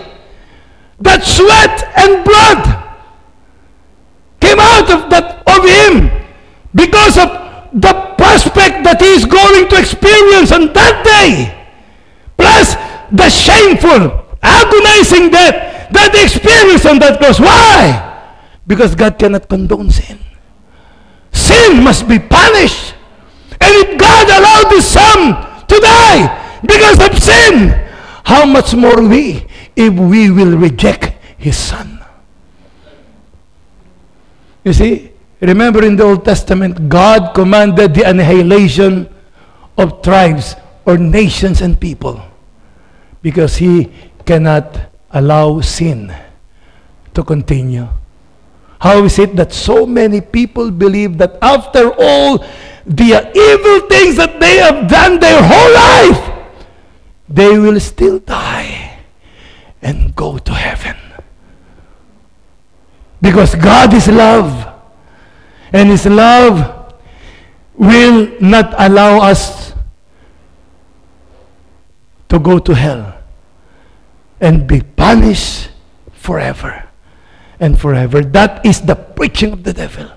that sweat and blood came out of that of him because of the prospect that he is going to experience on that day, plus the shameful, agonizing death that he experienced on that cross. Why? Because God cannot condone sin. Sin must be punished. And if God allowed His Son to die because of sin, how much more we if we will reject His Son? You see, remember in the Old Testament, God commanded the annihilation of tribes or nations and people because He cannot allow sin to continue. How is it that so many people believe that after all the evil things that they have done their whole life, they will still die and go to heaven? Because God is love. And His love will not allow us to go to hell and be punished forever and forever. That is the preaching of the devil.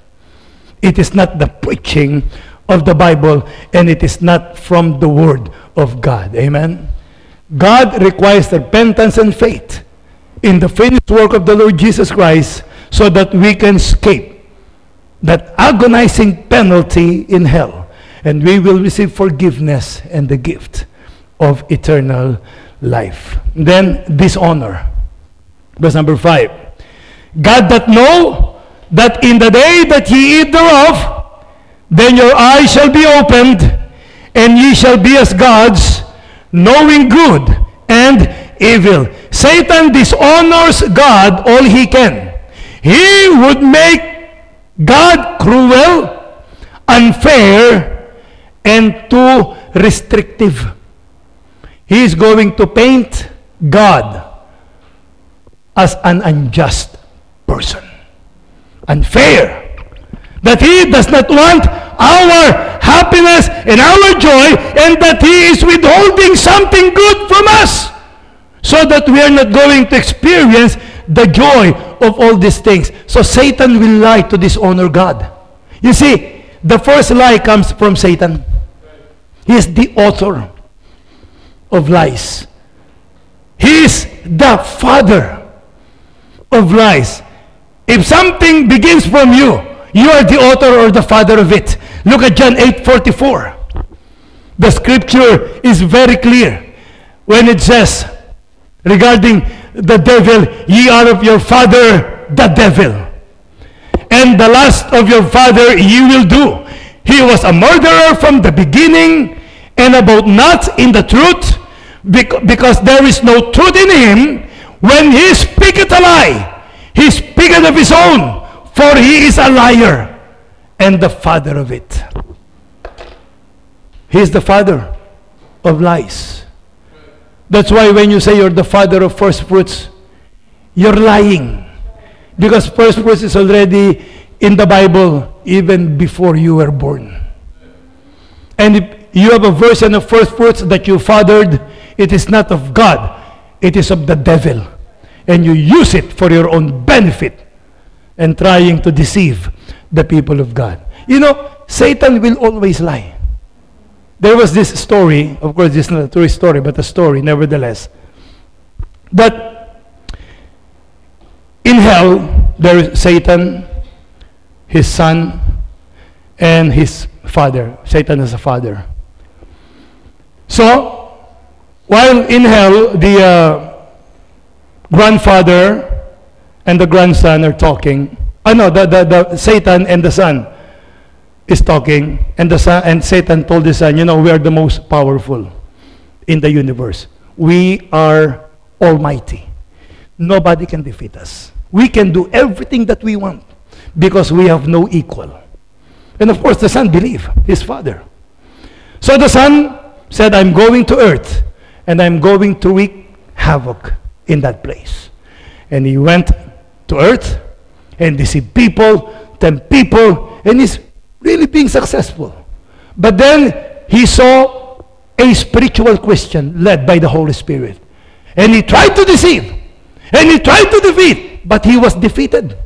It is not the preaching of the Bible, and it is not from the Word of God. Amen? God requires repentance and faith in the finished work of the Lord Jesus Christ so that we can escape that agonizing penalty in hell and we will receive forgiveness and the gift of eternal life. Then dishonor. Verse number 5. God that know that in the day that ye eat thereof, then your eyes shall be opened, and ye shall be as gods, knowing good and evil. Satan dishonors God all he can. He would make God cruel, unfair, and too restrictive. He is going to paint God as an unjust person. Unfair. That He does not want our happiness and our joy and that He is withholding something good from us so that we are not going to experience the joy of all these things. So Satan will lie to dishonor God. You see, the first lie comes from Satan. He is the author of lies. He is the father of lies. If something begins from you, you are the author or the father of it. Look at John 8:44. The scripture is very clear when it says regarding the devil, ye are of your father the devil. And the lust of your father ye will do. He was a murderer from the beginning and about not in the truth because there is no truth in him when he speaketh a lie he speaketh of his own, for he is a liar and the father of it. He is the father of lies. That's why when you say you're the father of first fruits, you're lying. Because first fruits is already in the Bible even before you were born. And if you have a version of first fruits that you fathered, it is not of God, it is of the devil and you use it for your own benefit and trying to deceive the people of God. You know, Satan will always lie. There was this story, of course, is not a true story, but a story nevertheless, that in hell, there is Satan, his son, and his father. Satan is a father. So, while in hell, the uh, grandfather and the grandson are talking. Oh no, the, the, the Satan and the son is talking, and the son and Satan told the son, you know, we are the most powerful in the universe. We are almighty. Nobody can defeat us. We can do everything that we want because we have no equal. And of course, the son believed his father. So the son said, I'm going to earth and I'm going to wreak havoc in that place. And he went to earth and deceived people, tempt people, and he's really being successful. But then he saw a spiritual Christian led by the Holy Spirit. And he tried to deceive. And he tried to defeat. But he was defeated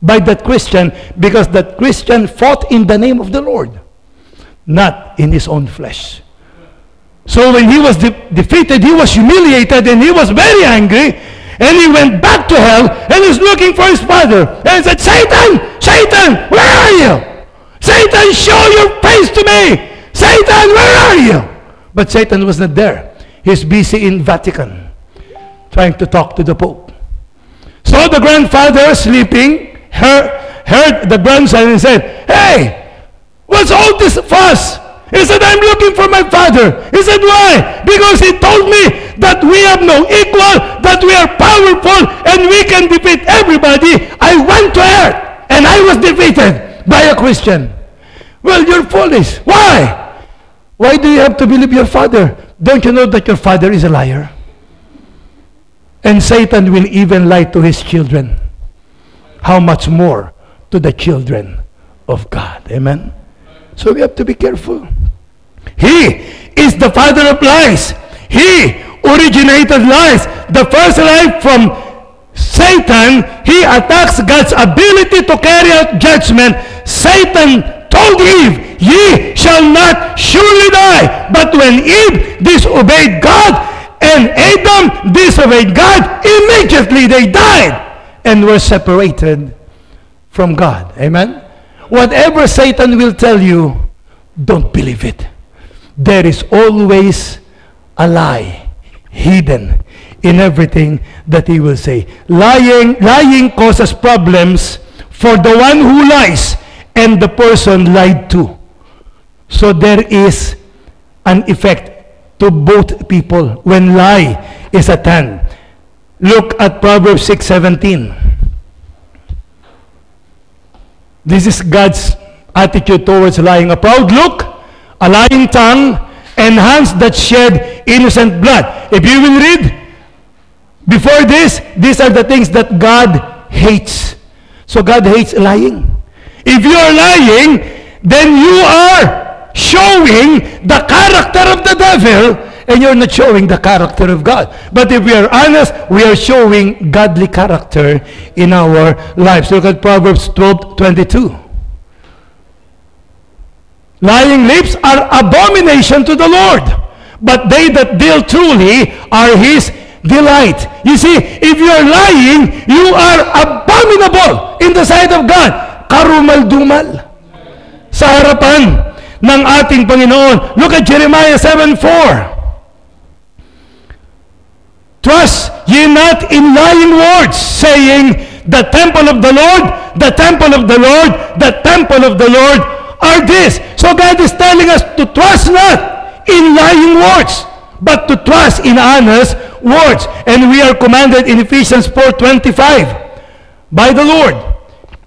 by that Christian because that Christian fought in the name of the Lord, not in his own flesh. So when he was de defeated, he was humiliated and he was very angry. And he went back to hell and he's looking for his father. And he said, Satan, Satan, where are you? Satan, show your face to me. Satan, where are you? But Satan was not there. He's busy in Vatican trying to talk to the Pope. So the grandfather sleeping heard, heard the grandson and said, Hey, what's all this fuss? He said, I'm looking for my father. He said, why? Because he told me that we have no equal, that we are powerful, and we can defeat everybody. I went to earth, and I was defeated by a Christian. Well, you're foolish. Why? Why do you have to believe your father? Don't you know that your father is a liar? And Satan will even lie to his children how much more to the children of God. Amen? So we have to be careful. He is the father of lies. He originated lies. The first lie from Satan, he attacks God's ability to carry out judgment. Satan told Eve, Ye shall not surely die. But when Eve disobeyed God and Adam disobeyed God, immediately they died and were separated from God. Amen? Whatever Satan will tell you, don't believe it. There is always a lie hidden in everything that he will say. Lying, lying causes problems for the one who lies and the person lied to. So there is an effect to both people when lie is at hand. Look at Proverbs 6:17. This is God's attitude towards lying. A proud look, lying tongue, and hands that shed innocent blood. If you will read before this, these are the things that God hates. So God hates lying. If you are lying, then you are showing the character of the devil and you're not showing the character of God. But if we are honest, we are showing godly character in our lives. Look at Proverbs 12 22. Lying lips are abomination to the Lord, but they that deal truly are his delight. You see, if you are lying, you are abominable in the sight of God. Karumal-dumal. Sa harapan ng ating Panginoon. Look at Jeremiah 7.4. Trust ye not in lying words, saying, The temple of the Lord, the temple of the Lord, the temple of the Lord are this. So God is telling us to trust not in lying words, but to trust in honest words. And we are commanded in Ephesians 4.25 by the Lord.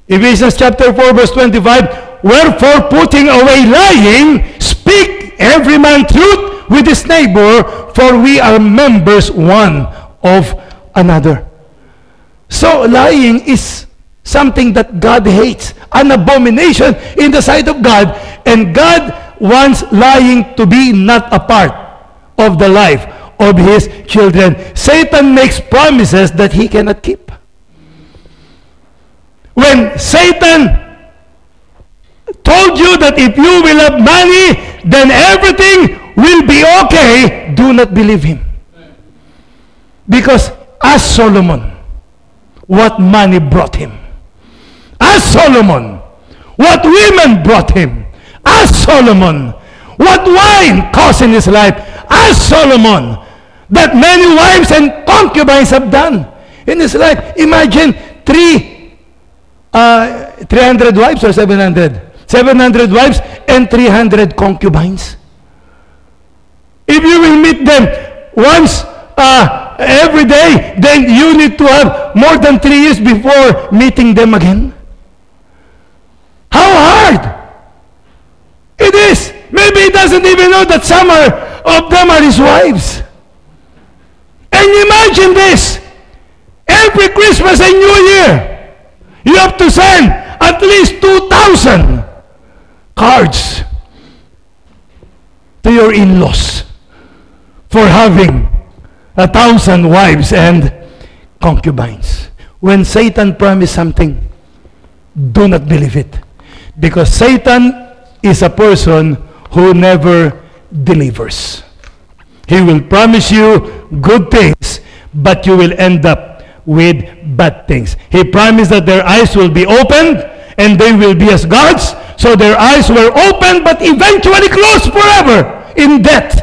Ephesians chapter 4 verse 25, Wherefore putting away lying, speak every man truth with his neighbor, for we are members one of another. So lying is something that God hates, an abomination in the sight of God, and God wants lying to be not a part of the life of his children. Satan makes promises that he cannot keep. When Satan told you that if you will have money, then everything will be okay, do not believe him. Because as Solomon, what money brought him. As Solomon. What women brought him, as Solomon. What wine caused in his life, as Solomon. That many wives and concubines have done in his life. Imagine three, uh, 300 wives or 700? 700 wives and 300 concubines. If you will meet them once uh, every day, then you need to have more than three years before meeting them again. How hard it is. Maybe he doesn't even know that some of them are his wives. And imagine this. Every Christmas and New Year, you have to send at least 2,000 cards to your in-laws for having a thousand wives and concubines. When Satan promised something, do not believe it. Because Satan is a person who never delivers. He will promise you good things, but you will end up with bad things. He promised that their eyes will be opened and they will be as gods. So their eyes were opened but eventually closed forever in death.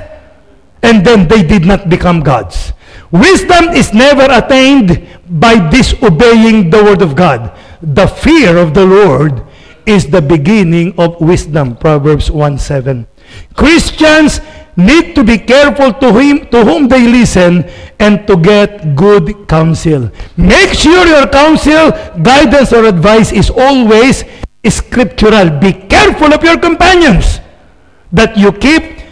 And then they did not become gods. Wisdom is never attained by disobeying the word of God. The fear of the Lord is the beginning of wisdom. Proverbs 1 7. Christians need to be careful to him to whom they listen and to get good counsel. Make sure your counsel, guidance, or advice is always scriptural. Be careful of your companions that you keep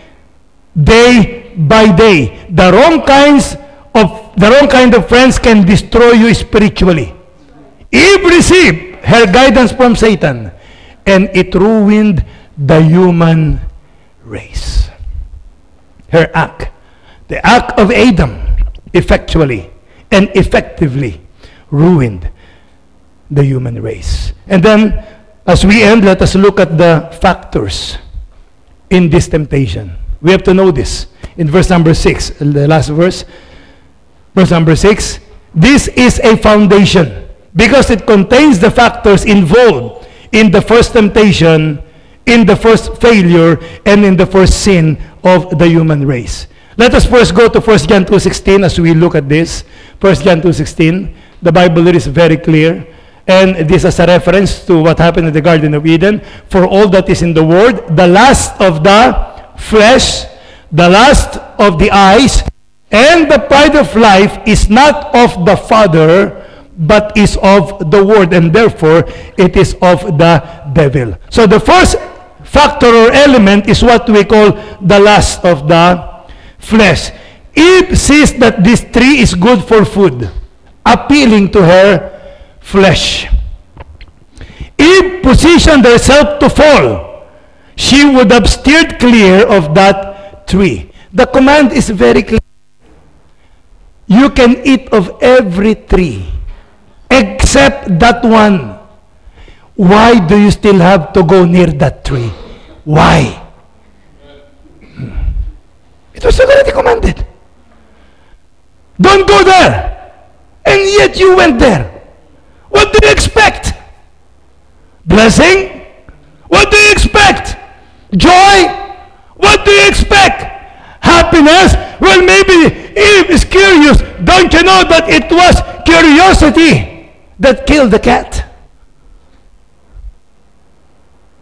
day by day. The wrong kinds of the wrong kind of friends can destroy you spiritually. Eve received her guidance from Satan, and it ruined the human race. Her act, the act of Adam, effectually and effectively ruined the human race. And then, as we end, let us look at the factors in this temptation. We have to know this. In verse number 6, the last verse, verse number 6, this is a foundation because it contains the factors involved in the first temptation in the first failure and in the first sin of the human race. Let us first go to 1 John 2.16 as we look at this. 1 John 2.16, the Bible is very clear. And this is a reference to what happened in the Garden of Eden. For all that is in the world, the lust of the flesh, the lust of the eyes, and the pride of life is not of the Father, but is of the Word, and therefore it is of the devil. So the first factor or element is what we call the lust of the flesh. Eve sees that this tree is good for food, appealing to her flesh. Eve positioned herself to fall. She would have steered clear of that tree. The command is very clear. You can eat of every tree except that one why do you still have to go near that tree? Why? Hmm. It was already commanded. Don't go there. And yet you went there. What do you expect? Blessing? What do you expect? Joy? What do you expect? Happiness? Well, maybe Eve is curious. Don't you know that it was curiosity that killed the cat?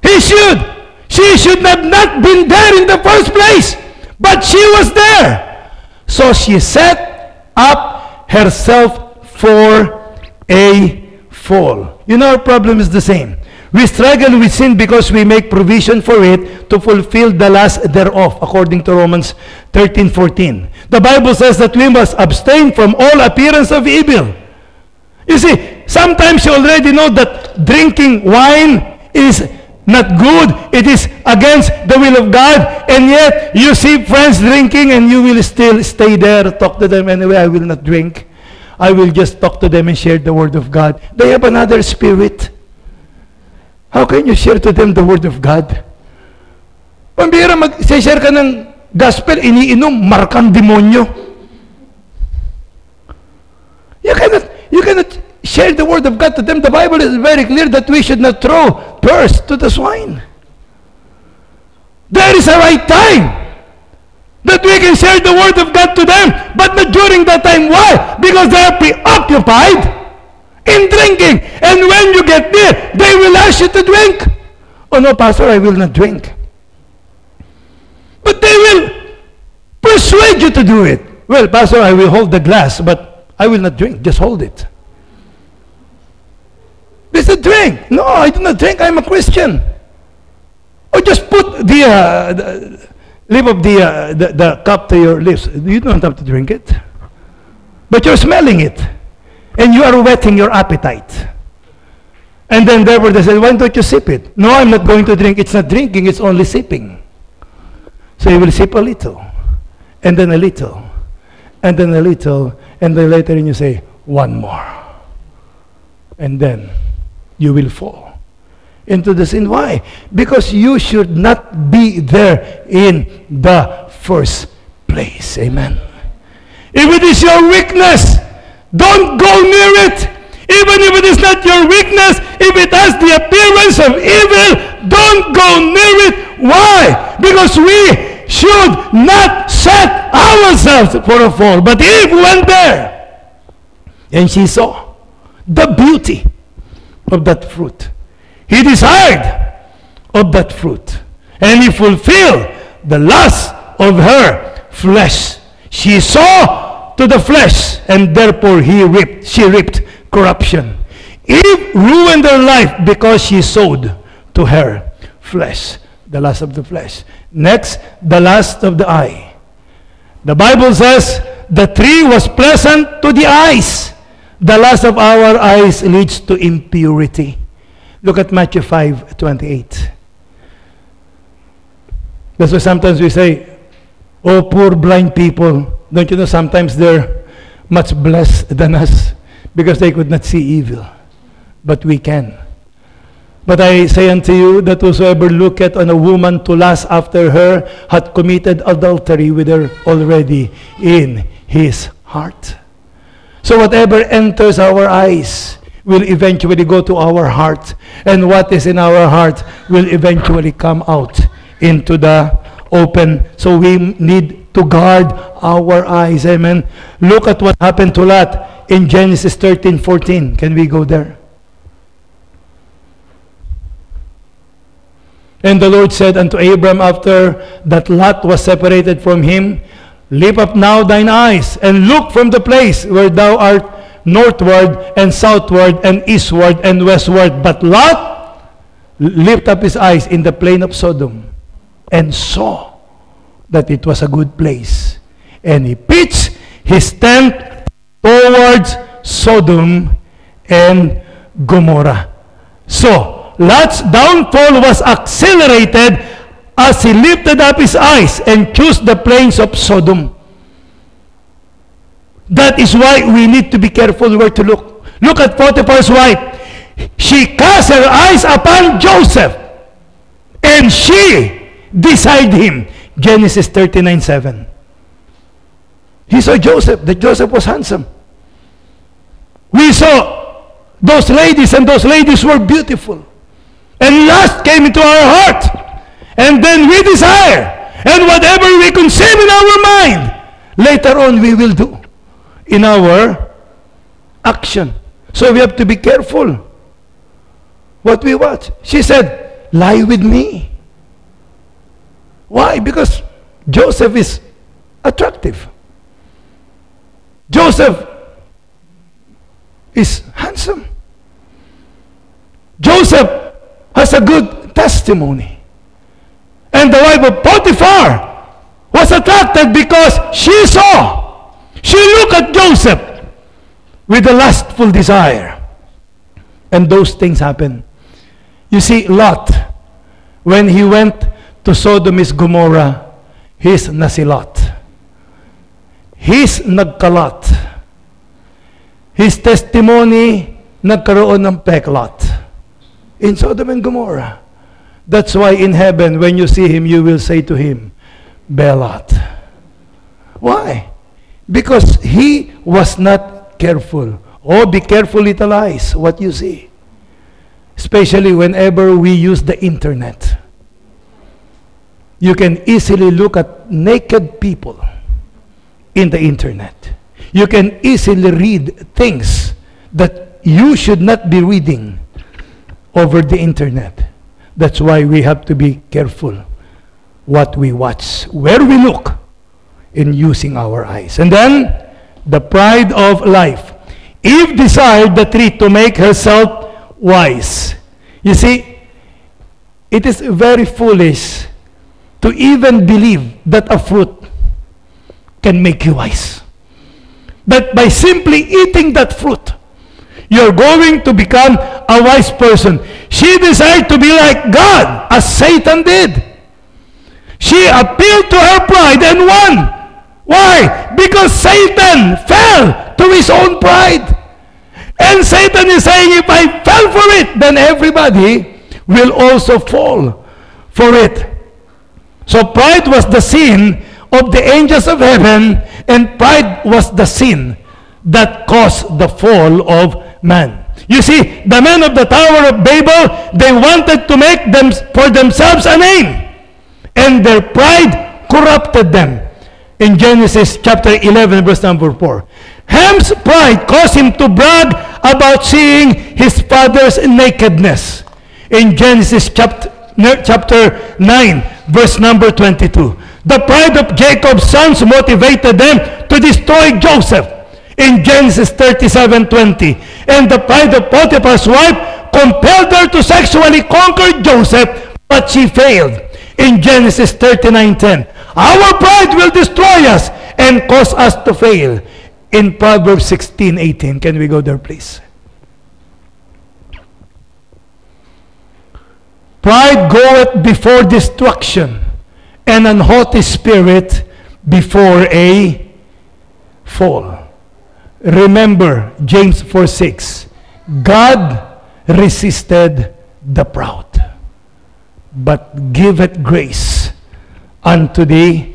He should. She should have not been there in the first place. But she was there. So she set up herself for a fall. You know, our problem is the same. We struggle with sin because we make provision for it to fulfill the last thereof, according to Romans 13 14. The Bible says that we must abstain from all appearance of evil. You see, sometimes you already know that drinking wine is not good. It is against the will of God. And yet, you see friends drinking and you will still stay there, talk to them anyway. I will not drink. I will just talk to them and share the word of God. They have another spirit. How can you share to them the word of God? Pambira, mag-share ka ng gospel, iniinom, markang demonyo. You cannot, you cannot share the word of God to them. The Bible is very clear that we should not throw pearls to the swine. There is a right time that we can share the word of God to them, but not during that time. Why? Because they are preoccupied in drinking. And when you get there, they will ask you to drink. Oh no, Pastor, I will not drink. But they will persuade you to do it. Well, Pastor, I will hold the glass, but I will not drink. Just hold it. They said, drink. No, I do not drink. I'm a Christian. Or just put the, uh, the lip of the, uh, the, the cup to your lips. You don't have to drink it. But you're smelling it. And you are whetting your appetite. And then therefore they said, why don't you sip it? No, I'm not going to drink. It's not drinking, it's only sipping. So you will sip a little, and then a little, and then a little, and then later and you say, one more. And then you will fall into the sin. Why? Because you should not be there in the first place. Amen. If it is your weakness, don't go near it. Even if it is not your weakness, if it has the appearance of evil, don't go near it. Why? Because we should not set ourselves for a fall. But Eve went there and she saw the beauty of that fruit. He desired of that fruit. And he fulfilled the lust of her flesh. She saw to the flesh, and therefore he reaped, she reaped corruption. Eve ruined her life because she sowed to her flesh, the lust of the flesh. Next, the lust of the eye. The Bible says the tree was pleasant to the eyes. The lust of our eyes leads to impurity. Look at Matthew 5 28. That's why sometimes we say, Oh, poor blind people. Don't you know sometimes they're much blessed than us because they could not see evil. But we can. But I say unto you that whosoever looketh on a woman to lust after her hath committed adultery with her already in his heart. So whatever enters our eyes, will eventually go to our heart. And what is in our heart will eventually come out into the open. So we need to guard our eyes. Amen. Look at what happened to Lot in Genesis 13 14. Can we go there? And the Lord said unto Abram after that Lot was separated from him, Lift up now thine eyes and look from the place where thou art northward and southward and eastward and westward. But Lot lifted up his eyes in the plain of Sodom and saw that it was a good place. And he pitched his tent towards Sodom and Gomorrah. So, Lot's downfall was accelerated as he lifted up his eyes and chose the plains of Sodom. That is why we need to be careful where to look. Look at Potiphar's wife. She cast her eyes upon Joseph and she desired him. Genesis 39 7. He saw Joseph, that Joseph was handsome. We saw those ladies, and those ladies were beautiful. And lust came into our heart. And then we desire. And whatever we conceive in our mind, later on we will do in our action. So we have to be careful what we watch. She said, lie with me. Why? Because Joseph is attractive. Joseph is handsome. Joseph has a good testimony. And the wife of Potiphar was attracted because she saw she looked at Joseph with a lustful desire. And those things happen. You see, Lot, when he went to Sodom and Gomorrah, he's nasilot. He's nagkalot. His testimony nagkaroon ng peklot. In Sodom and Gomorrah. That's why in heaven, when you see him, you will say to him, Belot. Why? Because he was not careful Oh, be careful, little eyes, what you see. Especially whenever we use the internet. You can easily look at naked people in the internet. You can easily read things that you should not be reading over the internet. That's why we have to be careful what we watch, where we look in using our eyes. And then, the pride of life. Eve desired the tree to make herself wise. You see, it is very foolish to even believe that a fruit can make you wise. That by simply eating that fruit, you're going to become a wise person. She desired to be like God, as Satan did. She appealed to her pride and won. Why? Because Satan fell to his own pride. And Satan is saying, if I fell for it, then everybody will also fall for it. So pride was the sin of the angels of heaven, and pride was the sin that caused the fall of man. You see, the men of the Tower of Babel, they wanted to make them for themselves a name. And their pride corrupted them. In Genesis chapter 11, verse number 4. Ham's pride caused him to brag about seeing his father's nakedness. In Genesis chapter, chapter 9, verse number 22. The pride of Jacob's sons motivated them to destroy Joseph in Genesis 37:20. And the pride of Potiphar's wife compelled her to sexually conquer Joseph, but she failed in Genesis 39:10. Our pride will destroy us and cause us to fail. In Proverbs 16:18. Can we go there, please? Pride goeth before destruction, and an haughty spirit before a fall. Remember James 4 6. God resisted the proud, but giveth grace unto the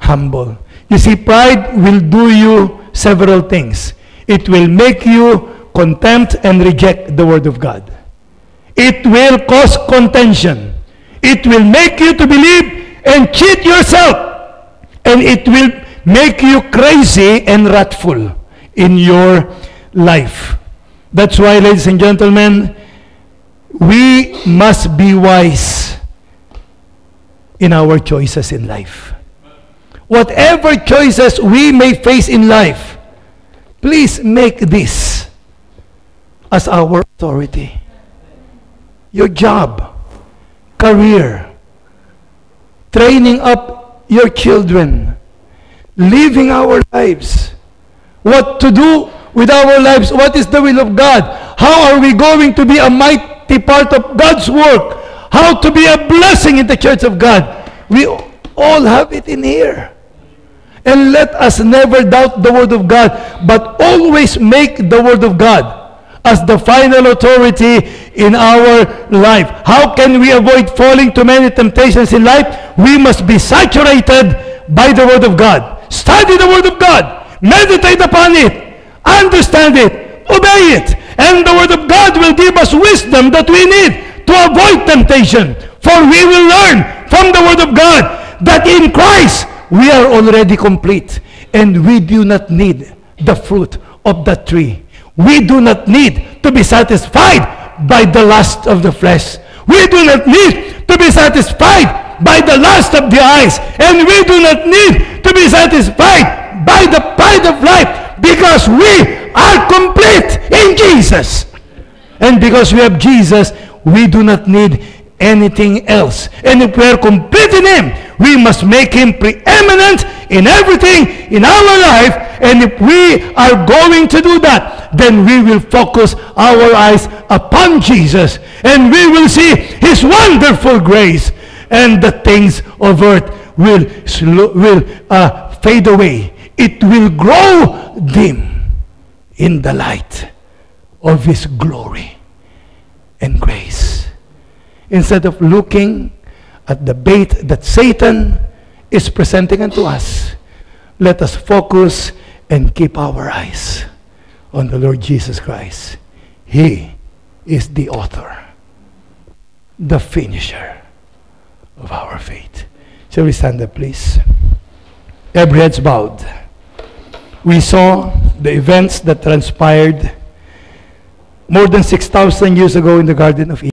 humble. You see, pride will do you several things. It will make you contempt and reject the Word of God. It will cause contention. It will make you to believe and cheat yourself. And it will make you crazy and wrathful in your life. That's why, ladies and gentlemen, we must be wise in our choices in life. Whatever choices we may face in life, please make this as our authority your job, career, training up your children, living our lives, what to do with our lives, what is the will of God, how are we going to be a mighty part of God's work, how to be a blessing in the church of God. We all have it in here. And let us never doubt the Word of God, but always make the Word of God as the final authority in our life. How can we avoid falling to many temptations in life? We must be saturated by the Word of God. Study the Word of God. Meditate upon it. Understand it. Obey it. And the Word of God will give us wisdom that we need to avoid temptation. For we will learn from the Word of God that in Christ we are already complete. And we do not need the fruit of that tree. We do not need to be satisfied by the lust of the flesh. We do not need to be satisfied by the lust of the eyes. And we do not need to be satisfied by the pride of life because we are complete in Jesus. And because we have Jesus, we do not need anything else. And if we are complete in Him, we must make Him preeminent in everything in our life. And if we are going to do that, then we will focus our eyes upon Jesus. And we will see His wonderful grace. And the things of earth will, will uh, fade away. It will grow dim in the light of His glory and grace instead of looking at the bait that Satan is presenting unto us, let us focus and keep our eyes on the Lord Jesus Christ. He is the author, the finisher of our faith. Shall we stand up, please? Every head's bowed. We saw the events that transpired more than 6,000 years ago in the Garden of Eden.